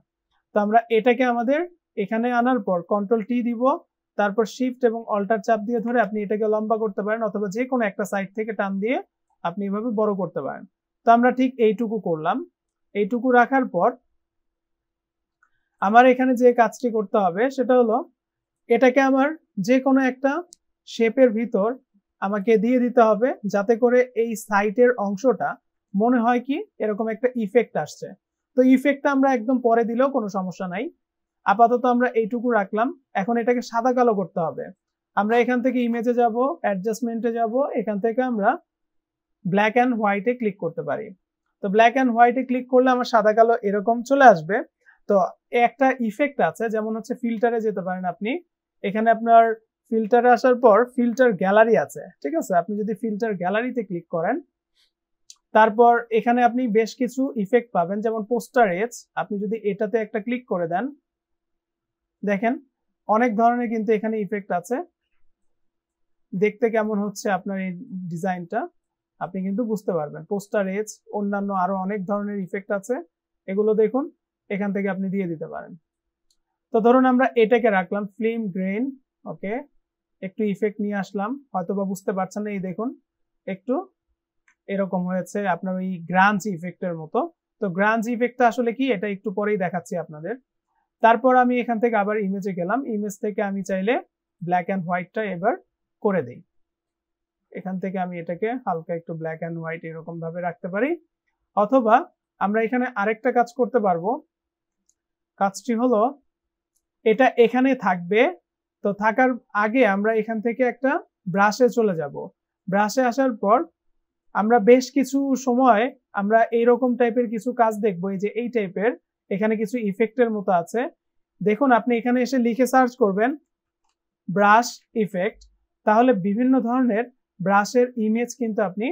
A: তো আমরা এটাকে আমাদের এখানে আনার পর কন্ট্রোল টি দিব, তারপর শিফট এবং অল্টার চাপ দিয়ে ধরে আপনি এটাকে লম্বা করতে পারেন অথবা যে কোনো একটা সাইড থেকে টান দিয়ে আপনি এভাবে বড় করতে পারেন। তো আমরা ঠিক এইটুকু করলাম। এইটুকু রাখার পর আমার এখানে যে কাজটি করতে হবে সেটা হলো, এটাকে আমার যে কোনো একটা শেপের ভিতর আমাকে দিয়ে দিতে হবে যাতে করে এই সাইটের অংশটা মনে হয় কি এরকম একটা ইফেক্ট আসছে। তো ইফেক্টটা আমরা একদম পরে দিলেও কোনো সমস্যা নাই। আপাতত আমরা এইটুকু রাখলাম। এখন এটাকে সাদা কালো করতে হবে। আমরা এখান থেকে ইমেজে যাব অ্যাডজাস্টমেন্টে যাব, এখান থেকে আমরা ব্ল্যাক অ্যান্ড হোয়াইটে ক্লিক করতে পারি। তো ব্ল্যাক অ্যান্ড হোয়াইটে ক্লিক করলে আমার সাদা কালো এরকম চলে আসবে। তো একটা ইফেক্ট আছে, যেমন হচ্ছে ফিল্টারে যেতে পারেন আপনি। এখানে আপনার ফিল্টারে আসার পর ফিল্টার গ্যালারি আছে, ঠিক আছে? আপনি যদি ফিল্টার গ্যালারিতে ক্লিক করেন তারপর এখানে আপনি বেশ কিছু ইফেক্ট পাবেন, যেমন পোস্টার এজ আপনি যদি এটাতে একটা ক্লিক করে দেন, দেখেন অনেক ধরনের কিন্তু এখানে ইফেক্ট আছে। দেখতে কেমন হচ্ছে আপনার এই ডিজাইনটা, আপনি কিন্তু বুঝতে পারবেন। পোস্টার এজ অন্যান্য আরও অনেক ধরনের ইফেক্ট আছে, এগুলো দেখুন, এখান থেকে আপনি দিয়ে দিতে পারেন। তো ধরুন আমরা এটাকে রাখলাম ফিল্ম গ্রেন ওকে একটু ইফেক্ট নিয়ে আসলাম হয়তো বা বুঝতে পারছেন না, এই দেখুন, একটু এরকম হয়েছে আপনার ওই গ্রাঞ্জ ইফেক্টের মতো। তো গ্রাঞ্জ ইফেক্টটা আসলে কি? এটা একটু পরেই দেখাচ্ছি আপনাদের। তারপর আমি এখান থেকে আবার ইমেজে গেলাম। ইমেজ থেকে আমি চাইলে ব্ল্যাক অ্যান্ড হোয়াইটটা এবার করে দিই। এখান থেকে আমি এটাকে হালকা একটু ব্ল্যাক অ্যান্ড হোয়াইট এরকম ভাবে রাখতে পারি। অথবা আমরা এখানে আরেকটা কাজ করতে পারব। কাজটি হলো, এটা এখানে থাকবে। তো থাকার আগে আমরা এখান থেকে একটা ব্রাশে চলে যাব। ব্রাশে আসার পর আমরা বেশ কিছু সময় আমরা এইরকম টাইপের কিছু কাজ দেখব, এই যে এই টাইপের এখানে কিছু ইফেক্টের মতো আছে। দেখুন, আপনি এখানে এসে লিখে সার্চ করবেন ব্রাশ ইফেক্ট তাহলে বিভিন্ন ধরনের ব্রাশের ইমেজ কিন্তু আপনি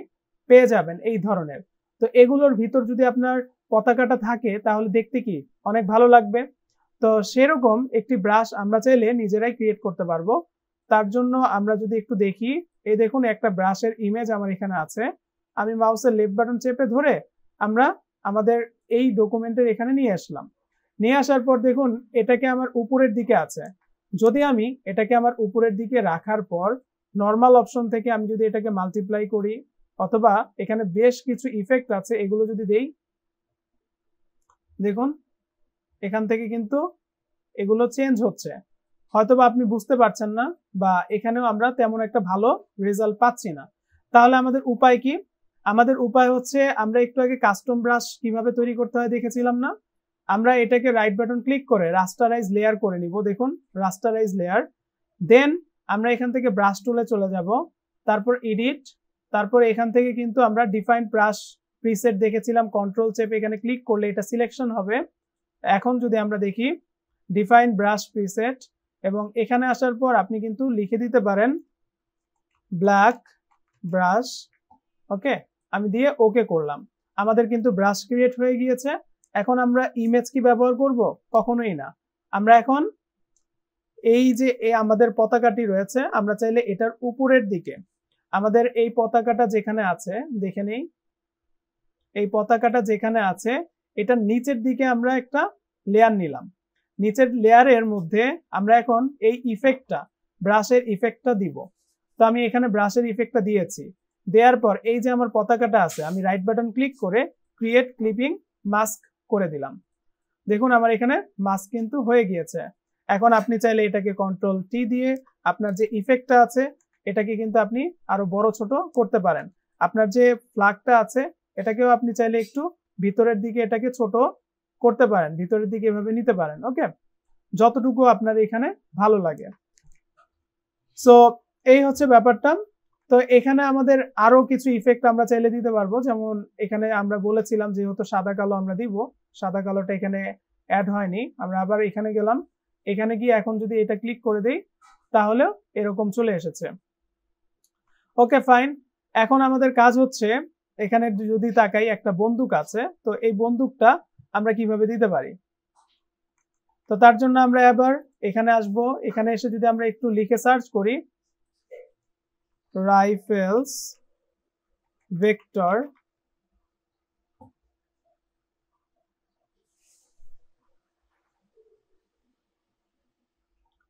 A: পেয়ে যাবেন এই ধরনের। তো এগুলোর ভিতর যদি আপনার পতাকাটা থাকে, তাহলে দেখতে কি, অনেক ভালো লাগবে। তো সেরকম একটি ব্রাশ আমরা চাইলে নিজেরাই ক্রিয়েট করতে পারব। তার জন্য আমরা যদি একটু দেখি, এই দেখুন একটা ব্রাশের ইমেজ আমার এখানে আছে। আমি মাউসের লেফট বাটন চেপে ধরে আমরা আমাদের এই ডকুমেন্টের এখানে নিয়ে আসলাম। নিয়ে আসার পর দেখুন, এটাকে আমার উপরের দিকে আছে। যদি আমি এটাকে আমার উপরের দিকে রাখার পর নর্মাল অপশন থেকে আমি যদি এটাকে মাল্টিপ্লাই করি, অথবা এখানে বেশ কিছু ইফেক্ট আছে, এগুলো যদি দেই, দেখুন, এখান থেকে কিন্তু এগুলো চেঞ্জ হচ্ছে। হয়তোবা আপনি বুঝতে পারছেন না, বা এখানেও আমরা তেমন একটা ভালো রেজাল্ট পাচ্ছি না। তাহলে আমাদের উপায় কি? আমাদের উপায় হচ্ছে আমরা একটু আগে কাস্টম ব্রাশ কীভাবে তৈরি করতে হয় দেখেছিলাম না? আমরা এটাকে রাইট বাটন ক্লিক করে রাস্টারাইজ লেয়ার করে নিব, দেখুন রাস্টারাইজ লেয়ার দেন আমরা এখান থেকে ব্রাশ টুলে চলে যাব, তারপর এডিট তারপর এখান থেকে কিন্তু আমরা ডিফাইন ব্রাশ প্রিসেট দেখেছিলাম কন্ট্রোল চেপ এখানে ক্লিক করলে এটা সিলেকশন হবে। এখন যদি আমরা দেখি ডিফাইন ব্রাশ প্রিসেট এবং এখানে আসার পর আপনি কিন্তু লিখে দিতে পারেন ব্ল্যাক ব্রাশ ওকে আমি দিয়ে ওকে করলাম। আমাদের কিন্তু ব্রাশ ক্রিয়েট হয়ে গিয়েছে। এখন আমরা ইমেজ কি ব্যবহার করব? কখনোই না। আমরা এখন এই যে আমাদের পতাকাটি রয়েছে, আমরা চাইলে এটার উপরের দিকে আমাদের এই পতাকাটা যেখানে আছে, দেখে নেই। এই পতাকাটা যেখানে আছে, এটার নিচের দিকে আমরা একটা লেয়ার নিলাম। নিচের লেয়ারের মধ্যে আমরা এখন এই ইফেক্টটা ব্রাশের ইফেক্টটা দিব। তো আমি এখানে ব্রাশের ইফেক্টটা দিয়েছি। দেওয়ার পর এই যে আমার পতাকাটা আছে, আমি রাইট বাটন ক্লিক করে ক্রিয়েট ক্লিপিং মাস্ক করে দিলাম। দেখুন আমার এখানে মাস্ক কিন্তু হয়ে গিয়েছে। এখন আপনি চাইলে এটাকে কন্ট্রোল টি দিয়ে আপনার যে ইফেক্টটা আছে, এটাকে কিন্তু আপনি আরও বড় ছোট করতে পারেন। আপনার যে ফ্লাগটা আছে, এটাকেও আপনি চাইলে একটু ভিতরের দিকে এটাকে ছোট করতে পারেন, ভিতরের দিকে এভাবে নিতে পারেন ওকে যতটুকু আপনার এখানে ভালো লাগে। সো এই হচ্ছে ব্যাপারটা। তো এখানে আমাদের আরও কিছু ইফেক্ট আমরা চাইলে দিতে পারব। যেমন এখানে আমরা বলেছিলাম যেহেতু সাদা কালো আমরা দিব, সাদা কালোটা এখানে অ্যাড হয়নি। আমরা আবার এখানে গেলাম। এখানে গিয়ে এখন যদি এটা ক্লিক করে দিই তাহলে এরকম চলে এসেছে। ওকে ফাইন এখন আমাদের কাজ হচ্ছে, এখানে যদি তাকাই, একটা বন্দুক আছে। তো এই বন্দুকটা আমরা কীভাবে দিতে পারি? তো তার জন্য আমরা এবার এখানে আসব। এখানে এসে যদি আমরা একটু লিখে সার্চ করি রাইফেলস, ভেক্টর,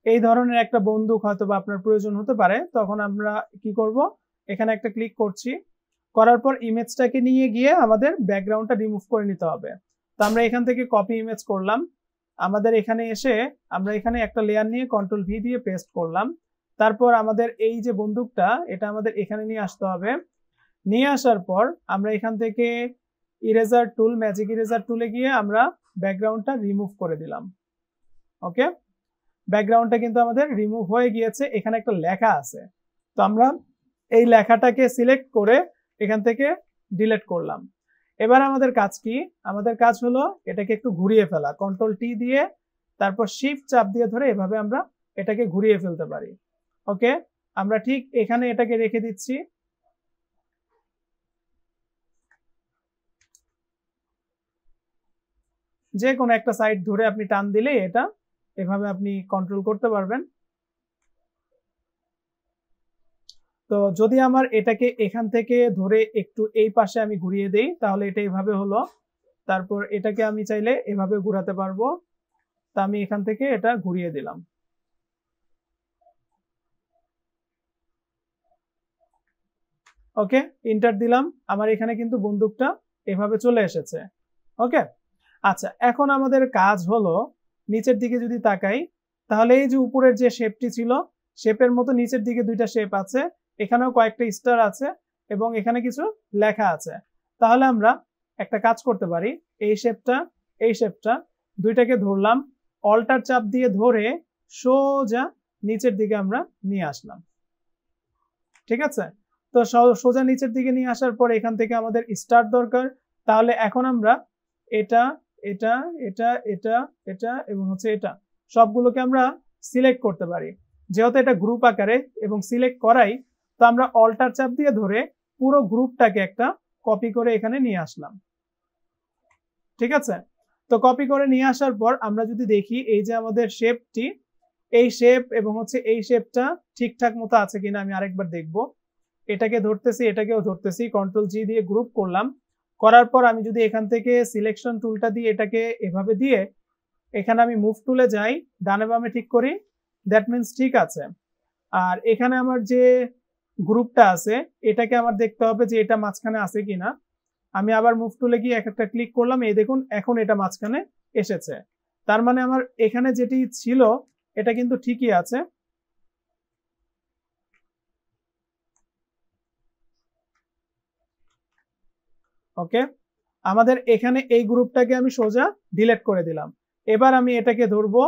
A: এই ধরনের একটা বন্দুক হয়তো বা আপনার প্রয়োজন হতে পারে। তখন আমরা কি করব? এখানে একটা ক্লিক করছি। করার পর ইমেজটাকে নিয়ে গিয়ে আমাদের ব্যাকগ্রাউন্ডটা রিমুভ করে নিতে হবে। তো আমরা এখান থেকে কপি ইমেজ করলাম। আমাদের এখানে এসে আমরা এখানে একটা লেয়ার নিয়ে কন্ট্রোল ভি দিয়ে পেস্ট করলাম। তারপর আমাদের এই যে বন্দুকটা, এটা আমাদের এখানে নিয়ে আসতে হবে। নিয়ে আসার পর আমরা এখান থেকে ইরেজার টুল ম্যাজিক ইরেজার টুলে গিয়ে আমরা ব্যাকগ্রাউন্ডটা রিমুভ করে দিলাম। ওকে ব্যাকগ্রাউন্ডটা কিন্তু আমাদের রিমুভ হয়ে গিয়েছে। এখানে একটা লেখা আছে। তো আমরা এই লেখাটাকে সিলেক্ট করে এখান থেকে ডিলেট করলাম। এবার আমাদের কাজ কি? আমাদের কাজ হলো এটাকে একটু ঘুরিয়ে ফেলা। কন্ট্রোল টি দিয়ে, তারপর শিফট চাপ দিয়ে ধরে এভাবে আমরা এটাকে ঘুরিয়ে ফেলতে পারি। ওকে? আমরা ঠিক এখানে এটাকে রেখে দিচ্ছি। যে কোনো একটা সাইড ধরে আপনি টান দিলে এটা এভাবে আপনি কন্ট্রোল করতে পারবেন। তো যদি আমার এটাকে এখান থেকে ধরে একটু এই পাশে আমি ঘুরিয়ে দেই, তাহলে এটা এভাবে হলো। তারপর এটাকে আমি চাইলে এভাবে ঘুরাতে পারব। তা আমি এখান থেকে এটা ঘুরিয়ে দিলাম। ওকে ইন্টার দিলাম। আমার এখানে কিন্তু বন্দুকটা এভাবে চলে এসেছে। ওকে আচ্ছা এখন আমাদের কাজ হলো নিচের দিকে যদি তাকাই, তাহলে এই যে উপরের যে শেপটি ছিল শেপের মতো নিচের দিকে দুইটা শেপ আছে, এখানেও কয়েকটা স্টার আছে এবং এখানে কিছু লেখা আছে। তাহলে আমরা একটা কাজ করতে পারি, এই শেপটা এই শেপটা দুইটাকে ধরলাম অল্টার চাপ দিয়ে ধরে সোজা নিচের দিকে আমরা নিয়ে আসলাম। ঠিক আছে? তো সোজা নিচের দিকে নিয়ে আসার পর এখান থেকে আমাদের স্টার দরকার। তাহলে এখন আমরা এটা এটা এটা এটা এটা এবং হচ্ছে এটা সবগুলোকে আমরা সিলেক্ট করতে পারি। যেহেতু এটা গ্রুপ আকারে এবং সিলেক্ট করাই, তো আমরা অল্টার চাপ দিয়ে ধরে পুরো গ্রুপটাকে একটা কপি করে এখানে নিয়ে আসলাম। ঠিক আছে? তো কপি করে নিয়ে আসার পর আমরা যদি দেখি এই যে আমাদের শেপটি এই শেপ এবং হচ্ছে এই শেপটা ঠিকঠাক মতো আছে কিনা আমি আরেকবার দেখব। এটাকে ধরতেছি, এটাকেও ধরতেছি কন্ট্রোল জি দিয়ে গ্রুপ করলাম। করার পর আমি যদি এখান থেকে সিলেকশন টুলটা দিয়ে এটাকে এভাবে দিয়ে এখানে আমি মুভ টুলে যাই, ডানে বামে ঠিক করি দ্যাট মিনস ঠিক আছে। আর এখানে আমার যে গ্রুপটা আছে, এটাকে আমার দেখতে হবে যে এটা মাঝখানে আছে কিনা। আমি আবার মুভ টুলে গিয়ে এক একটা ক্লিক করলাম, এই দেখুন, এখন এটা মাঝখানে এসেছে। তার মানে আমার এখানে যেটি ছিল, এটা কিন্তু ঠিকই আছে। ওকে? আমাদের এখানে এই গ্রুপটাকে আমি সোজা ডিলেট করে দিলাম। এবার আমি এটাকে ধরবো,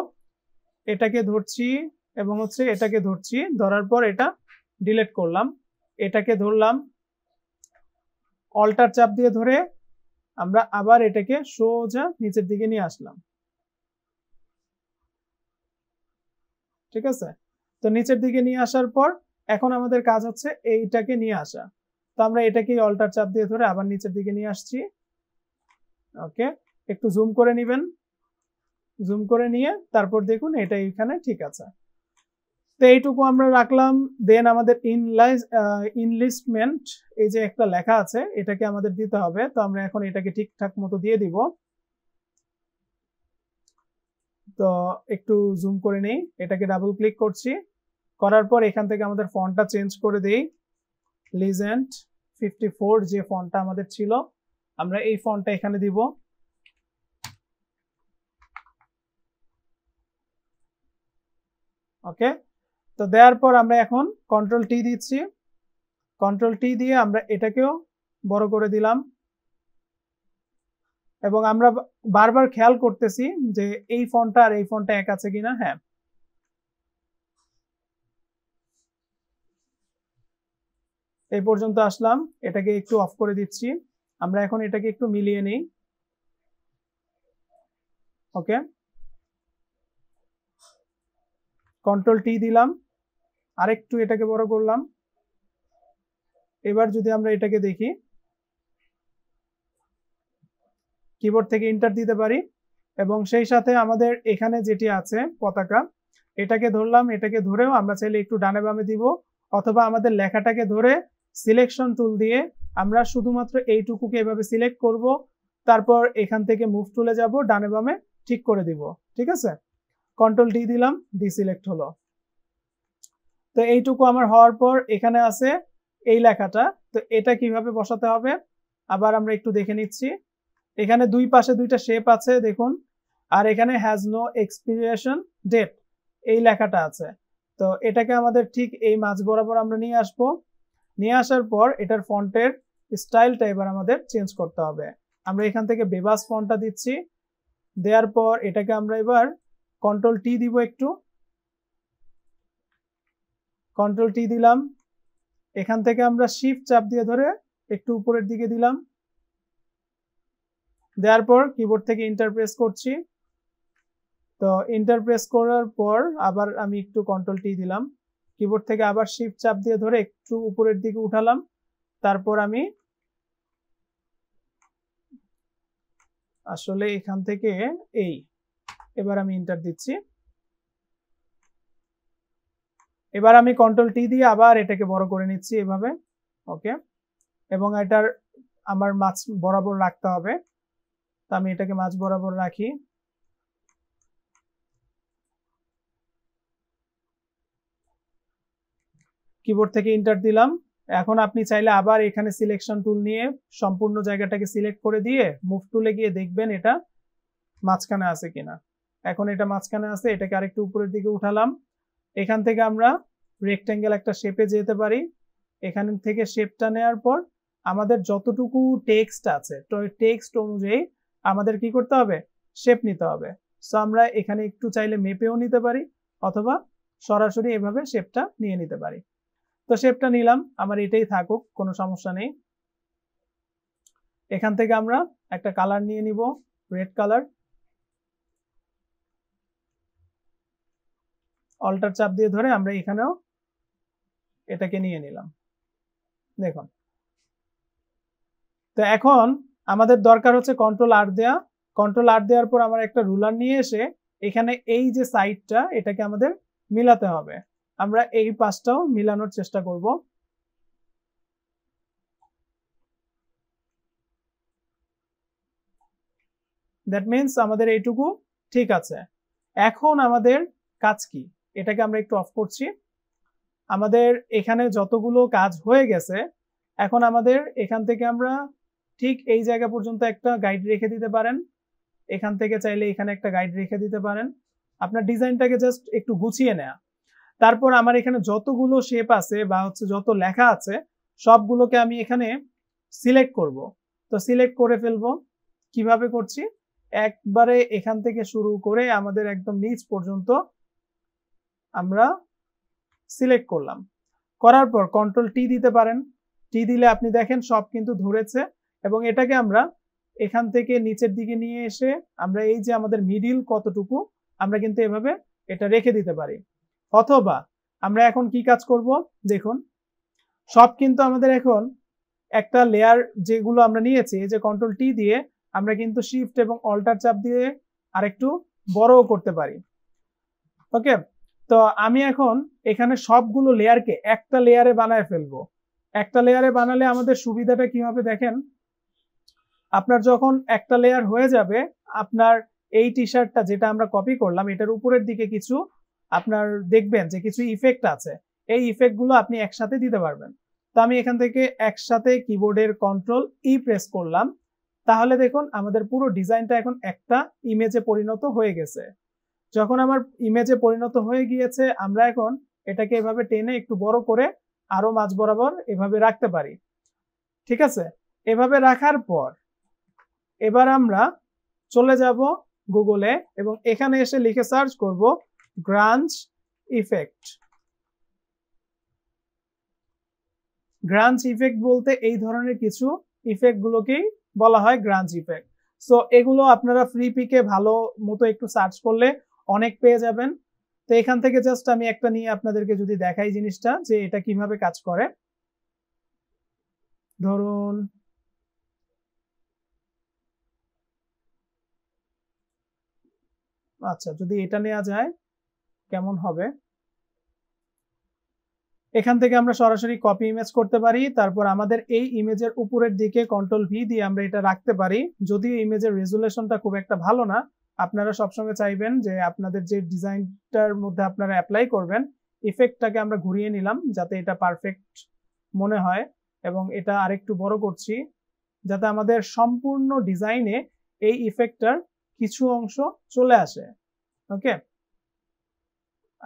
A: এটাকে ধরছি এবং হচ্ছে এটাকে ধরছি, ধরার পর এটা ডিলেট করলাম। এটাকে ধরলাম, অল্টার চাপ দিয়ে ধরে আমরা আবার এটাকে সোজা নিচের দিকে নিয়ে আসলাম। ঠিক আছে? তো নিচের দিকে নিয়ে আসার পর এখন আমাদের কাজ হচ্ছে এইটাকে নিয়ে আসা। তো আমরা এটাকে অল্টার চাপ দিয়ে ধরে আবার নিচের দিকে নিয়ে আসছি। ওকে একটু জুম করে নেবেন। জুম করে নিয়ে তারপর দেখুন এটা এখানে ঠিক আছে। তো এইটুকু আমরা রাখলাম। দেন আমাদের ইনলাইজ ইনলিস্টমেন্ট এই যে একটা লেখা আছে, এটাকে আমাদের দিতে হবে। তো আমরা এখন এটাকে ঠিকঠাক মতো দিয়ে দিব। তো একটু জুম করে নেই, এটাকে ডাবল ক্লিক করছি। করার পর এখান থেকে আমাদের ফন্টটা চেঞ্জ করে দেই। লিজেন্ট ফিফটি ফোর যে ফন্টটা আমাদের ছিল, আমরা এই ফন্টটা এখানে দিব। ওকে তো দেওয়ার পর আমরা এখন কন্ট্রোল টি দিচ্ছি। কন্ট্রোল টি দিয়ে আমরা এটাকেও বড় করে দিলাম। এবং আমরা বারবার খেয়াল করতেছি যে এই ফোনটা আর এই ফোনটা এক আছে কিনা। হ্যাঁ এই পর্যন্ত আসলাম। এটাকে একটু অফ করে দিচ্ছি। আমরা এখন এটাকে একটু মিলিয়ে নিই। ওকে কন্ট্রোল টি দিলাম। আরেকটু এটাকে বড় করলাম। এবার যদি আমরা এটাকে দেখি। কিবোর্ড থেকে ইন্টার দিতে পারি। এবং সেই সাথে আমাদের এখানে যেটি আছে, পতাকা, এটাকে ধরলাম, এটাকে ধরেও আমরা চাইলে একটু ডানে বামে দিব। অথবা আমাদের লেখাটাকে ধরে সিলেকশন টুল দিয়ে আমরা শুধুমাত্র এইটুকুকে এভাবে সিলেক্ট করব, তারপর এখান থেকে মুভ টুলে যাব, ডানে বামে ঠিক করে দিব, ঠিক আছে? কন্ট্রোল ডি দিলাম ডিসিলেক্ট হলো। তো এইটুকু আমার হওয়ার পর এখানে আছে এই লেখাটা, তো এটা কীভাবে বসাতে হবে? আবার আমরা একটু দেখে নিচ্ছি। এখানে দুই পাশে দুইটা শেপ আছে, দেখুন। আর এখানে হ্যাজ নো এক্সপিরিয়েশন ডেট এই লেখাটা আছে। তো এটাকে আমাদের ঠিক এই মাঝ বরাবর আমরা নিয়ে আসব। নিয়ে আসার পর এটার ফন্টের স্টাইলটা এবার আমাদের চেঞ্জ করতে হবে। আমরা এখান থেকে বেবাস ফন্টটা দিচ্ছি। দেওয়ার পর এটাকে আমরা এবার কন্ট্রোল টি দিব একটু। কন্ট্রোল টি দিলাম। এখান থেকে আমরা শিফট চাপ দিয়ে ধরে একটু উপরের দিকে দিলাম। দেওয়ার পর কিবোর্ড থেকে ইন্টারপ্রেস করছি। তো ইন্টারপ্রেস করার পর আবার আমি একটু কন্ট্রোল টি দিলাম। কিবোর্ড থেকে আবার শিফট চাপ দিয়ে ধরে একটু উপরের দিকে উঠালাম। তারপর আমি আসলে এখান থেকে এই, এবার আমি ইন্টার দিচ্ছি। এবার আমি কন্ট্রোল টি দিয়ে আবার এটাকে বড় করে নিচ্ছি এভাবে। ওকে এবং এটার আমার মাছ বরাবর রাখতে হবে। তো আমি এটাকে মাছ বরাবর রাখি। কিবোর্ড থেকে ইন্টার দিলাম। এখন আপনি চাইলে আবার এখানে সিলেকশন টুল নিয়ে সম্পূর্ণ জায়গাটাকে সিলেক্ট করে দিয়ে মুভ টুলে গিয়ে দেখবেন এটা মাঝখানে আছে কিনা। এখন এটা মাঝখানে আছে, এটাকে আরেকটু উপরের দিকে উঠালাম। এখান থেকে আমরা রেক্ট্যাঙ্গেল একটা শেপে যেতে পারি। এখান থেকে শেপটা নেওয়ার পর আমাদের যতটুকু টেক্সট আছে, তো টেক্সট অনুযায়ী আমাদের কি করতে হবে? শেপ নিতে হবে। সো আমরা এখানে একটু চাইলে মেপেও নিতে পারি, অথবা সরাসরি এভাবে শেপটা নিয়ে নিতে পারি। তো শেপটা নিলাম, আমার এটাই থাকুক, কোনো সমস্যা নেই। এখান থেকে আমরা একটা কালার নিয়ে নিব রেড কালার অল্টার চাপ দিয়ে ধরে আমরা এখানেও এটাকে নিয়ে নিলাম। দেখুন। তো এখন আমাদের দরকার হচ্ছে কন্ট্রোল আর দেয়া। কন্ট্রোল আর দেওয়ার পর আমার একটা রুলার নিয়ে এসে এখানে এই যে সাইডটা এটাকে আমাদের মিলাতে হবে। আমরা এই পাশটাও মিলানোর চেষ্টা করব। দ্যাট মিনস আমাদের এইটুকু ঠিক আছে। এখন আমাদের কাজ কি? এটাকে আমরা একটু অফ করছি। আমাদের এখানে যতগুলো কাজ হয়ে গেছে, এখন আমাদের এখান থেকে আমরা ঠিক এই জায়গা পর্যন্ত একটা গাইড রেখে দিতে পারেন। এখান থেকে চাইলে এখানে একটা গাইড রেখে দিতে পারেন। আপনার ডিজাইনটাকে জাস্ট একটু গুছিয়ে নেয়া। তারপর আমার এখানে যতগুলো শেপ আছে বা হচ্ছে যত লেখা আছে, সবগুলোকে আমি এখানে সিলেক্ট করব। তো সিলেক্ট করে ফেলব। কীভাবে করছি? একবারে এখান থেকে শুরু করে আমাদের একদম নিচ পর্যন্ত আমরা সিলেক্ট করলাম। করার পর কন্ট্রোল টি দিতে পারেন। টি দিলে আপনি দেখেন সব কিন্তু ধরেছে এবং এটাকে আমরা এখান থেকে নিচের দিকে নিয়ে এসে আমরা এই যে আমাদের মিডিল কতটুকু, আমরা কিন্তু এভাবে এটা রেখে দিতে পারি। অথবা আমরা এখন কি কাজ করব? দেখুন, সব কিন্তু আমাদের এখন একটা লেয়ার যেগুলো আমরা নিয়েছি যে কন্ট্রোল টি দিয়ে আমরা কিন্তু শিফট এবং অল্টার চাপ দিয়ে আরেকটু বড়ও করতে পারি। ওকে তো আমি এখন এখানে সবগুলো লেয়ারকে একটা লেয়ারে বানায় ফেলব। একটা লেয়ারে বানালে আমাদের সুবিধাটা কি হবে দেখেন? আপনার যখন একটা লেয়ার হয়ে যাবে, আপনার এই টি শার্টটা যেটা আমরা কপি করলাম, এটার উপরের দিকে কিছু আপনার দেখবেন যে কিছু ইফেক্ট আছে। এই ইফেক্টগুলো আপনি একসাথে দিতে পারবেন। তো আমি এখান থেকে একসাথে কিবোর্ডের কন্ট্রোল ই প্রেস করলাম। তাহলে দেখুন, আমাদের পুরো ডিজাইনটা এখন একটা ইমেজে পরিণত হয়ে গেছে। যখন আমার ইমেজে পরিণত হয়ে গিয়েছে, আমরা এখন এটাকে এভাবে টেনে একটু বড় করে আরও মাঝ বরাবর এভাবে রাখতে পারি। ঠিক আছে? এভাবে রাখার পর এবার আমরা চলে যাব গুগলে এবং এখানে এসে লিখে সার্চ করব গ্রাঞ্চ ইফেক্ট গ্রাঞ্চ ইফেক্ট বলতে এই ধরনের কিছু ইফেক্ট গুলোকেই বলা হয় গ্রাঞ্চ ইফেক্ট সো এগুলো আপনারা ফ্রি পিকে ভালো মতো একটু সার্চ করলে অনেক পেয়ে যাবেন। তো এখান থেকে জাস্ট আমি একটা নিয়ে আপনাদেরকে যদি দেখাই জিনিসটা যে এটা কীভাবে কাজ করে। ধরুন আচ্ছা যদি এটা নেওয়া যায়। কেমন হবে? এখান থেকে আমরা সরাসরি কপি ইমেজ করতে পারি। তারপর আমাদের এই ইমেজের উপরের দিকে কন্ট্রোল ভি দিয়ে আমরা এটা রাখতে পারি। যদিও ইমেজের রেজুলেশনটা খুব একটা ভালো না, আপনারা সবসময় চাইবেন যে আপনাদের যে ডিজাইনটার মধ্যে আপনারা অ্যাপ্লাই করবেন ইফেক্টটাকে আমরা ঘুরিয়ে নিলাম যাতে এটা পারফেক্ট মনে হয়। এবং এটা আরেকটু বড় করছি, যাতে আমাদের সম্পূর্ণ ডিজাইনে এই ইফেক্টটার কিছু অংশ চলে আসে। ওকে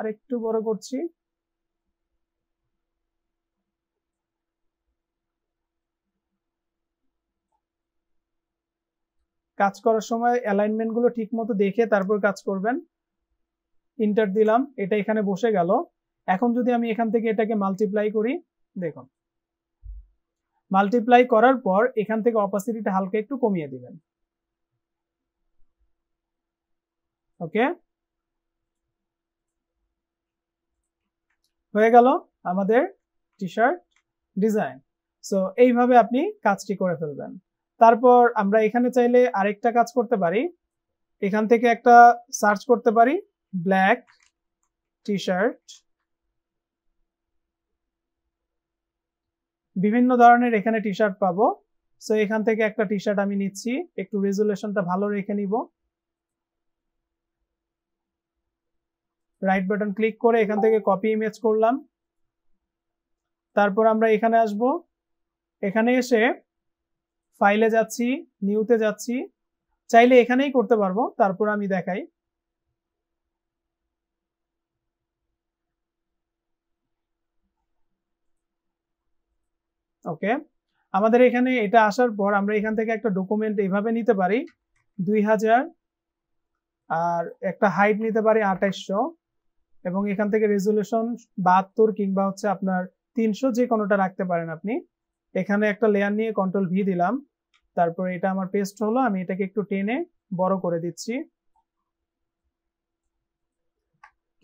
A: আরেকটু বড় করছি। কাজ করার সময় অ্যালাইনমেন্টগুলো ঠিক মতো দেখে তারপর কাজ করবেন। ইন্টার দিলাম, এটা এখানে বসে গেল। এখন যদি আমি এখান থেকে এটাকে মাল্টিপ্লাই করি, দেখুন। মাল্টিপ্লাই করার পর এখান থেকে অপাসিটিটা হালকা একটু কমিয়ে দিবেন। ওকে হয়ে গেল আমাদের টি শার্ট ডিজাইন সো এইভাবে আপনি কাজটি করে ফেলবেন। তারপর আমরা এখানে চাইলে আরেকটা কাজ করতে পারি। এখান থেকে একটা সার্চ করতে পারি ব্ল্যাক টি শার্ট বিভিন্ন ধরনের এখানে টি শার্ট পাবো। সো এখান থেকে একটা টি শার্ট আমি নিচ্ছি। একটু রেজুলেশনটা ভালো রেখে নিব। রাইট বাটন ক্লিক করে এখান থেকে কপি ইমেজ করলাম। তারপর আমরা এখানে আসব। এখানে এসে ফাইলে যাচ্ছি নিউতে যাচ্ছি। চাইলে এখানেই করতে পারব, তারপর আমি দেখাই। ওকে আমাদের এখানে এটা আসার পর আমরা এখান থেকে একটা ডকুমেন্ট এইভাবে নিতে পারি। দুই হাজার আর একটা হাইট নিতে পারি আঠাইশশো। এবং এখান থেকে রেজুলেশন বাহাত্তর কিংবা হচ্ছে আপনার তিনশো যে কোনোটা রাখতে পারেন আপনি। এখানে একটা লেয়ার নিয়ে কন্ট্রোল ভি দিলাম। তারপর এটা আমার পেস্ট হলো, আমি এটাকে একটু টেনে বড় করে দিচ্ছি।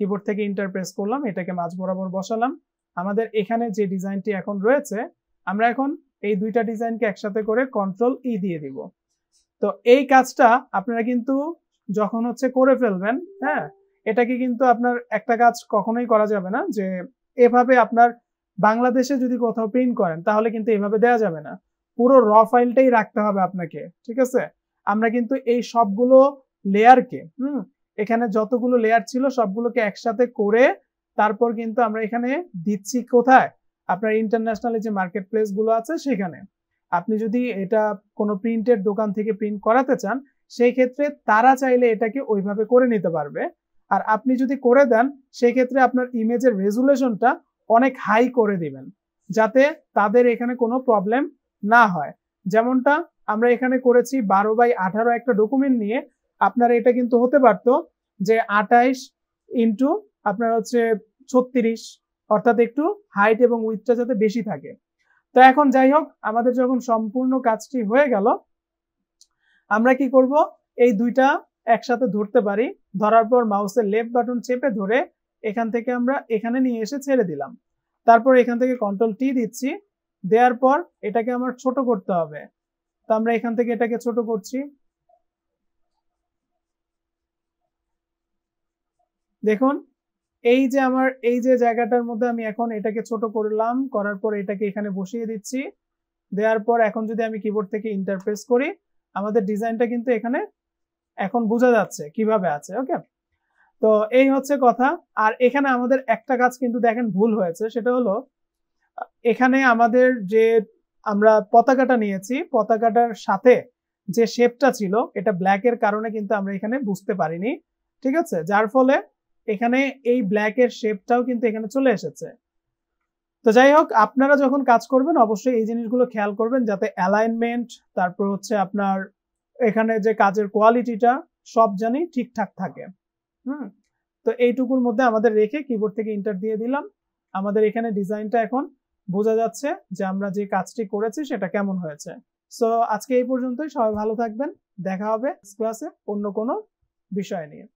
A: কিবোর্ড থেকে ইন্টার প্রেস করলাম, এটাকে মাঝ বরাবর বসালাম। আমাদের এখানে যে ডিজাইনটি এখন রয়েছে, আমরা এখন এই দুইটা ডিজাইনকে একসাথে করে কন্ট্রোল ই দিয়ে দিব। তো এই কাজটা আপনারা কিন্তু যখন হচ্ছে করে ফেলবেন হ্যাঁ এটাকে কিন্তু আপনার একটা কাজ কখনোই করা যাবে না যে এভাবে আপনার বাংলাদেশে যদি কোথাও প্রিন্ট করেন, তাহলে কিন্তু এভাবে দেওয়া যাবে না। পুরো র ফাইলটাই রাখতে হবে আপনাকে, ঠিক আছে? আমরা কিন্তু এই সবগুলো লেয়ারকে হুম? এখানে যতগুলো লেয়ার ছিল সবগুলোকে একসাথে করে তারপর কিন্তু আমরা এখানে দিচ্ছি কোথায়? আপনার ইন্টারন্যাশনাল যে মার্কেট প্লেসগুলো আছে সেখানে। আপনি যদি এটা কোনো প্রিন্টের দোকান থেকে প্রিন্ট করাতে চান, সেই ক্ষেত্রে তারা চাইলে এটাকে ওইভাবে করে নিতে পারবে। আর আপনি যদি করে দেন সেই ক্ষেত্রে আপনার ইমেজের রেজুলেশনটা অনেক হাই করে দিবেন, যাতে তাদের এখানে কোনো প্রবলেম না হয়। যেমনটা আমরা এখানে করেছি বারো বাই আঠারো একটা ডকুমেন্ট নিয়ে, আপনার এটা কিন্তু হতে পারতো যে আঠাইশ ইন্টু আপনার হচ্ছে ছত্রিশ, অর্থাৎ একটু হাইট এবং উইথটা যাতে বেশি থাকে। তো এখন যাই হোক, আমাদের যখন সম্পূর্ণ কাজটি হয়ে গেল, আমরা কি করব? এই দুইটা একসাথে ধরতে পারি। ধরার পর মাউসের লেফট বাটন চেপে ধরে এখান থেকে আমরা এখানে নিয়ে এসে ছেড়ে দিলাম। তারপর এখান থেকে কন্ট্রোল টি দিচ্ছি। দেওয়ার পর এটাকে আমার ছোট করতে হবে। তো আমরা এখান থেকে এটাকে ছোট করছি। দেখুন, এই যে আমার, এই যে জায়গাটার মধ্যে আমি এখন এটাকে ছোট করলাম, করার পর এটাকে এখানে বসিয়ে দিচ্ছি। দেওয়ার পর এখন যদি আমি কিবোর্ড থেকে ইন্টারপ্রেস করি, আমাদের ডিজাইনটা কিন্তু এখানে এখন বোঝা যাচ্ছে কীভাবে আছে ওকে তো এই হচ্ছে কথা। আর এখানে আমাদের একটা কাজ কিন্তু দেখেন ভুল হয়েছে, সেটা হলো, এখানে আমাদের যে আমরা পতাকাটা নিয়েছি, পতাকাটার সাথে যে শেপটা ছিল, এটা ব্ল্যাকের কারণে কিন্তু আমরা এখানে বুঝতে পারিনি, ঠিক আছে? যার ফলে এখানে এই ব্ল্যাকের শেপটাও কিন্তু এখানে চলে এসেছে। তো যাই হোক, আপনারা যখন কাজ করবেন, অবশ্যই এই জিনিসগুলো খেয়াল করবেন যাতে অ্যালাইনমেন্ট তারপর হচ্ছে আপনার এখানে যে কাজের কোয়ালিটিটা সব জানি ঠিকঠাক থাকে। হুম? তো এইটুকুর মধ্যে আমাদের রেখে কিবোর্ড থেকে ইন্টার দিয়ে দিলাম। আমাদের এখানে ডিজাইনটা এখন বোঝা যাচ্ছে যে আমরা যে কাজটি করেছি সেটা কেমন হয়েছে। সো আজকে এই পর্যন্তই। সবাই ভালো থাকবেন। দেখা হবে ক্লাসে অন্য কোনো বিষয় নিয়ে।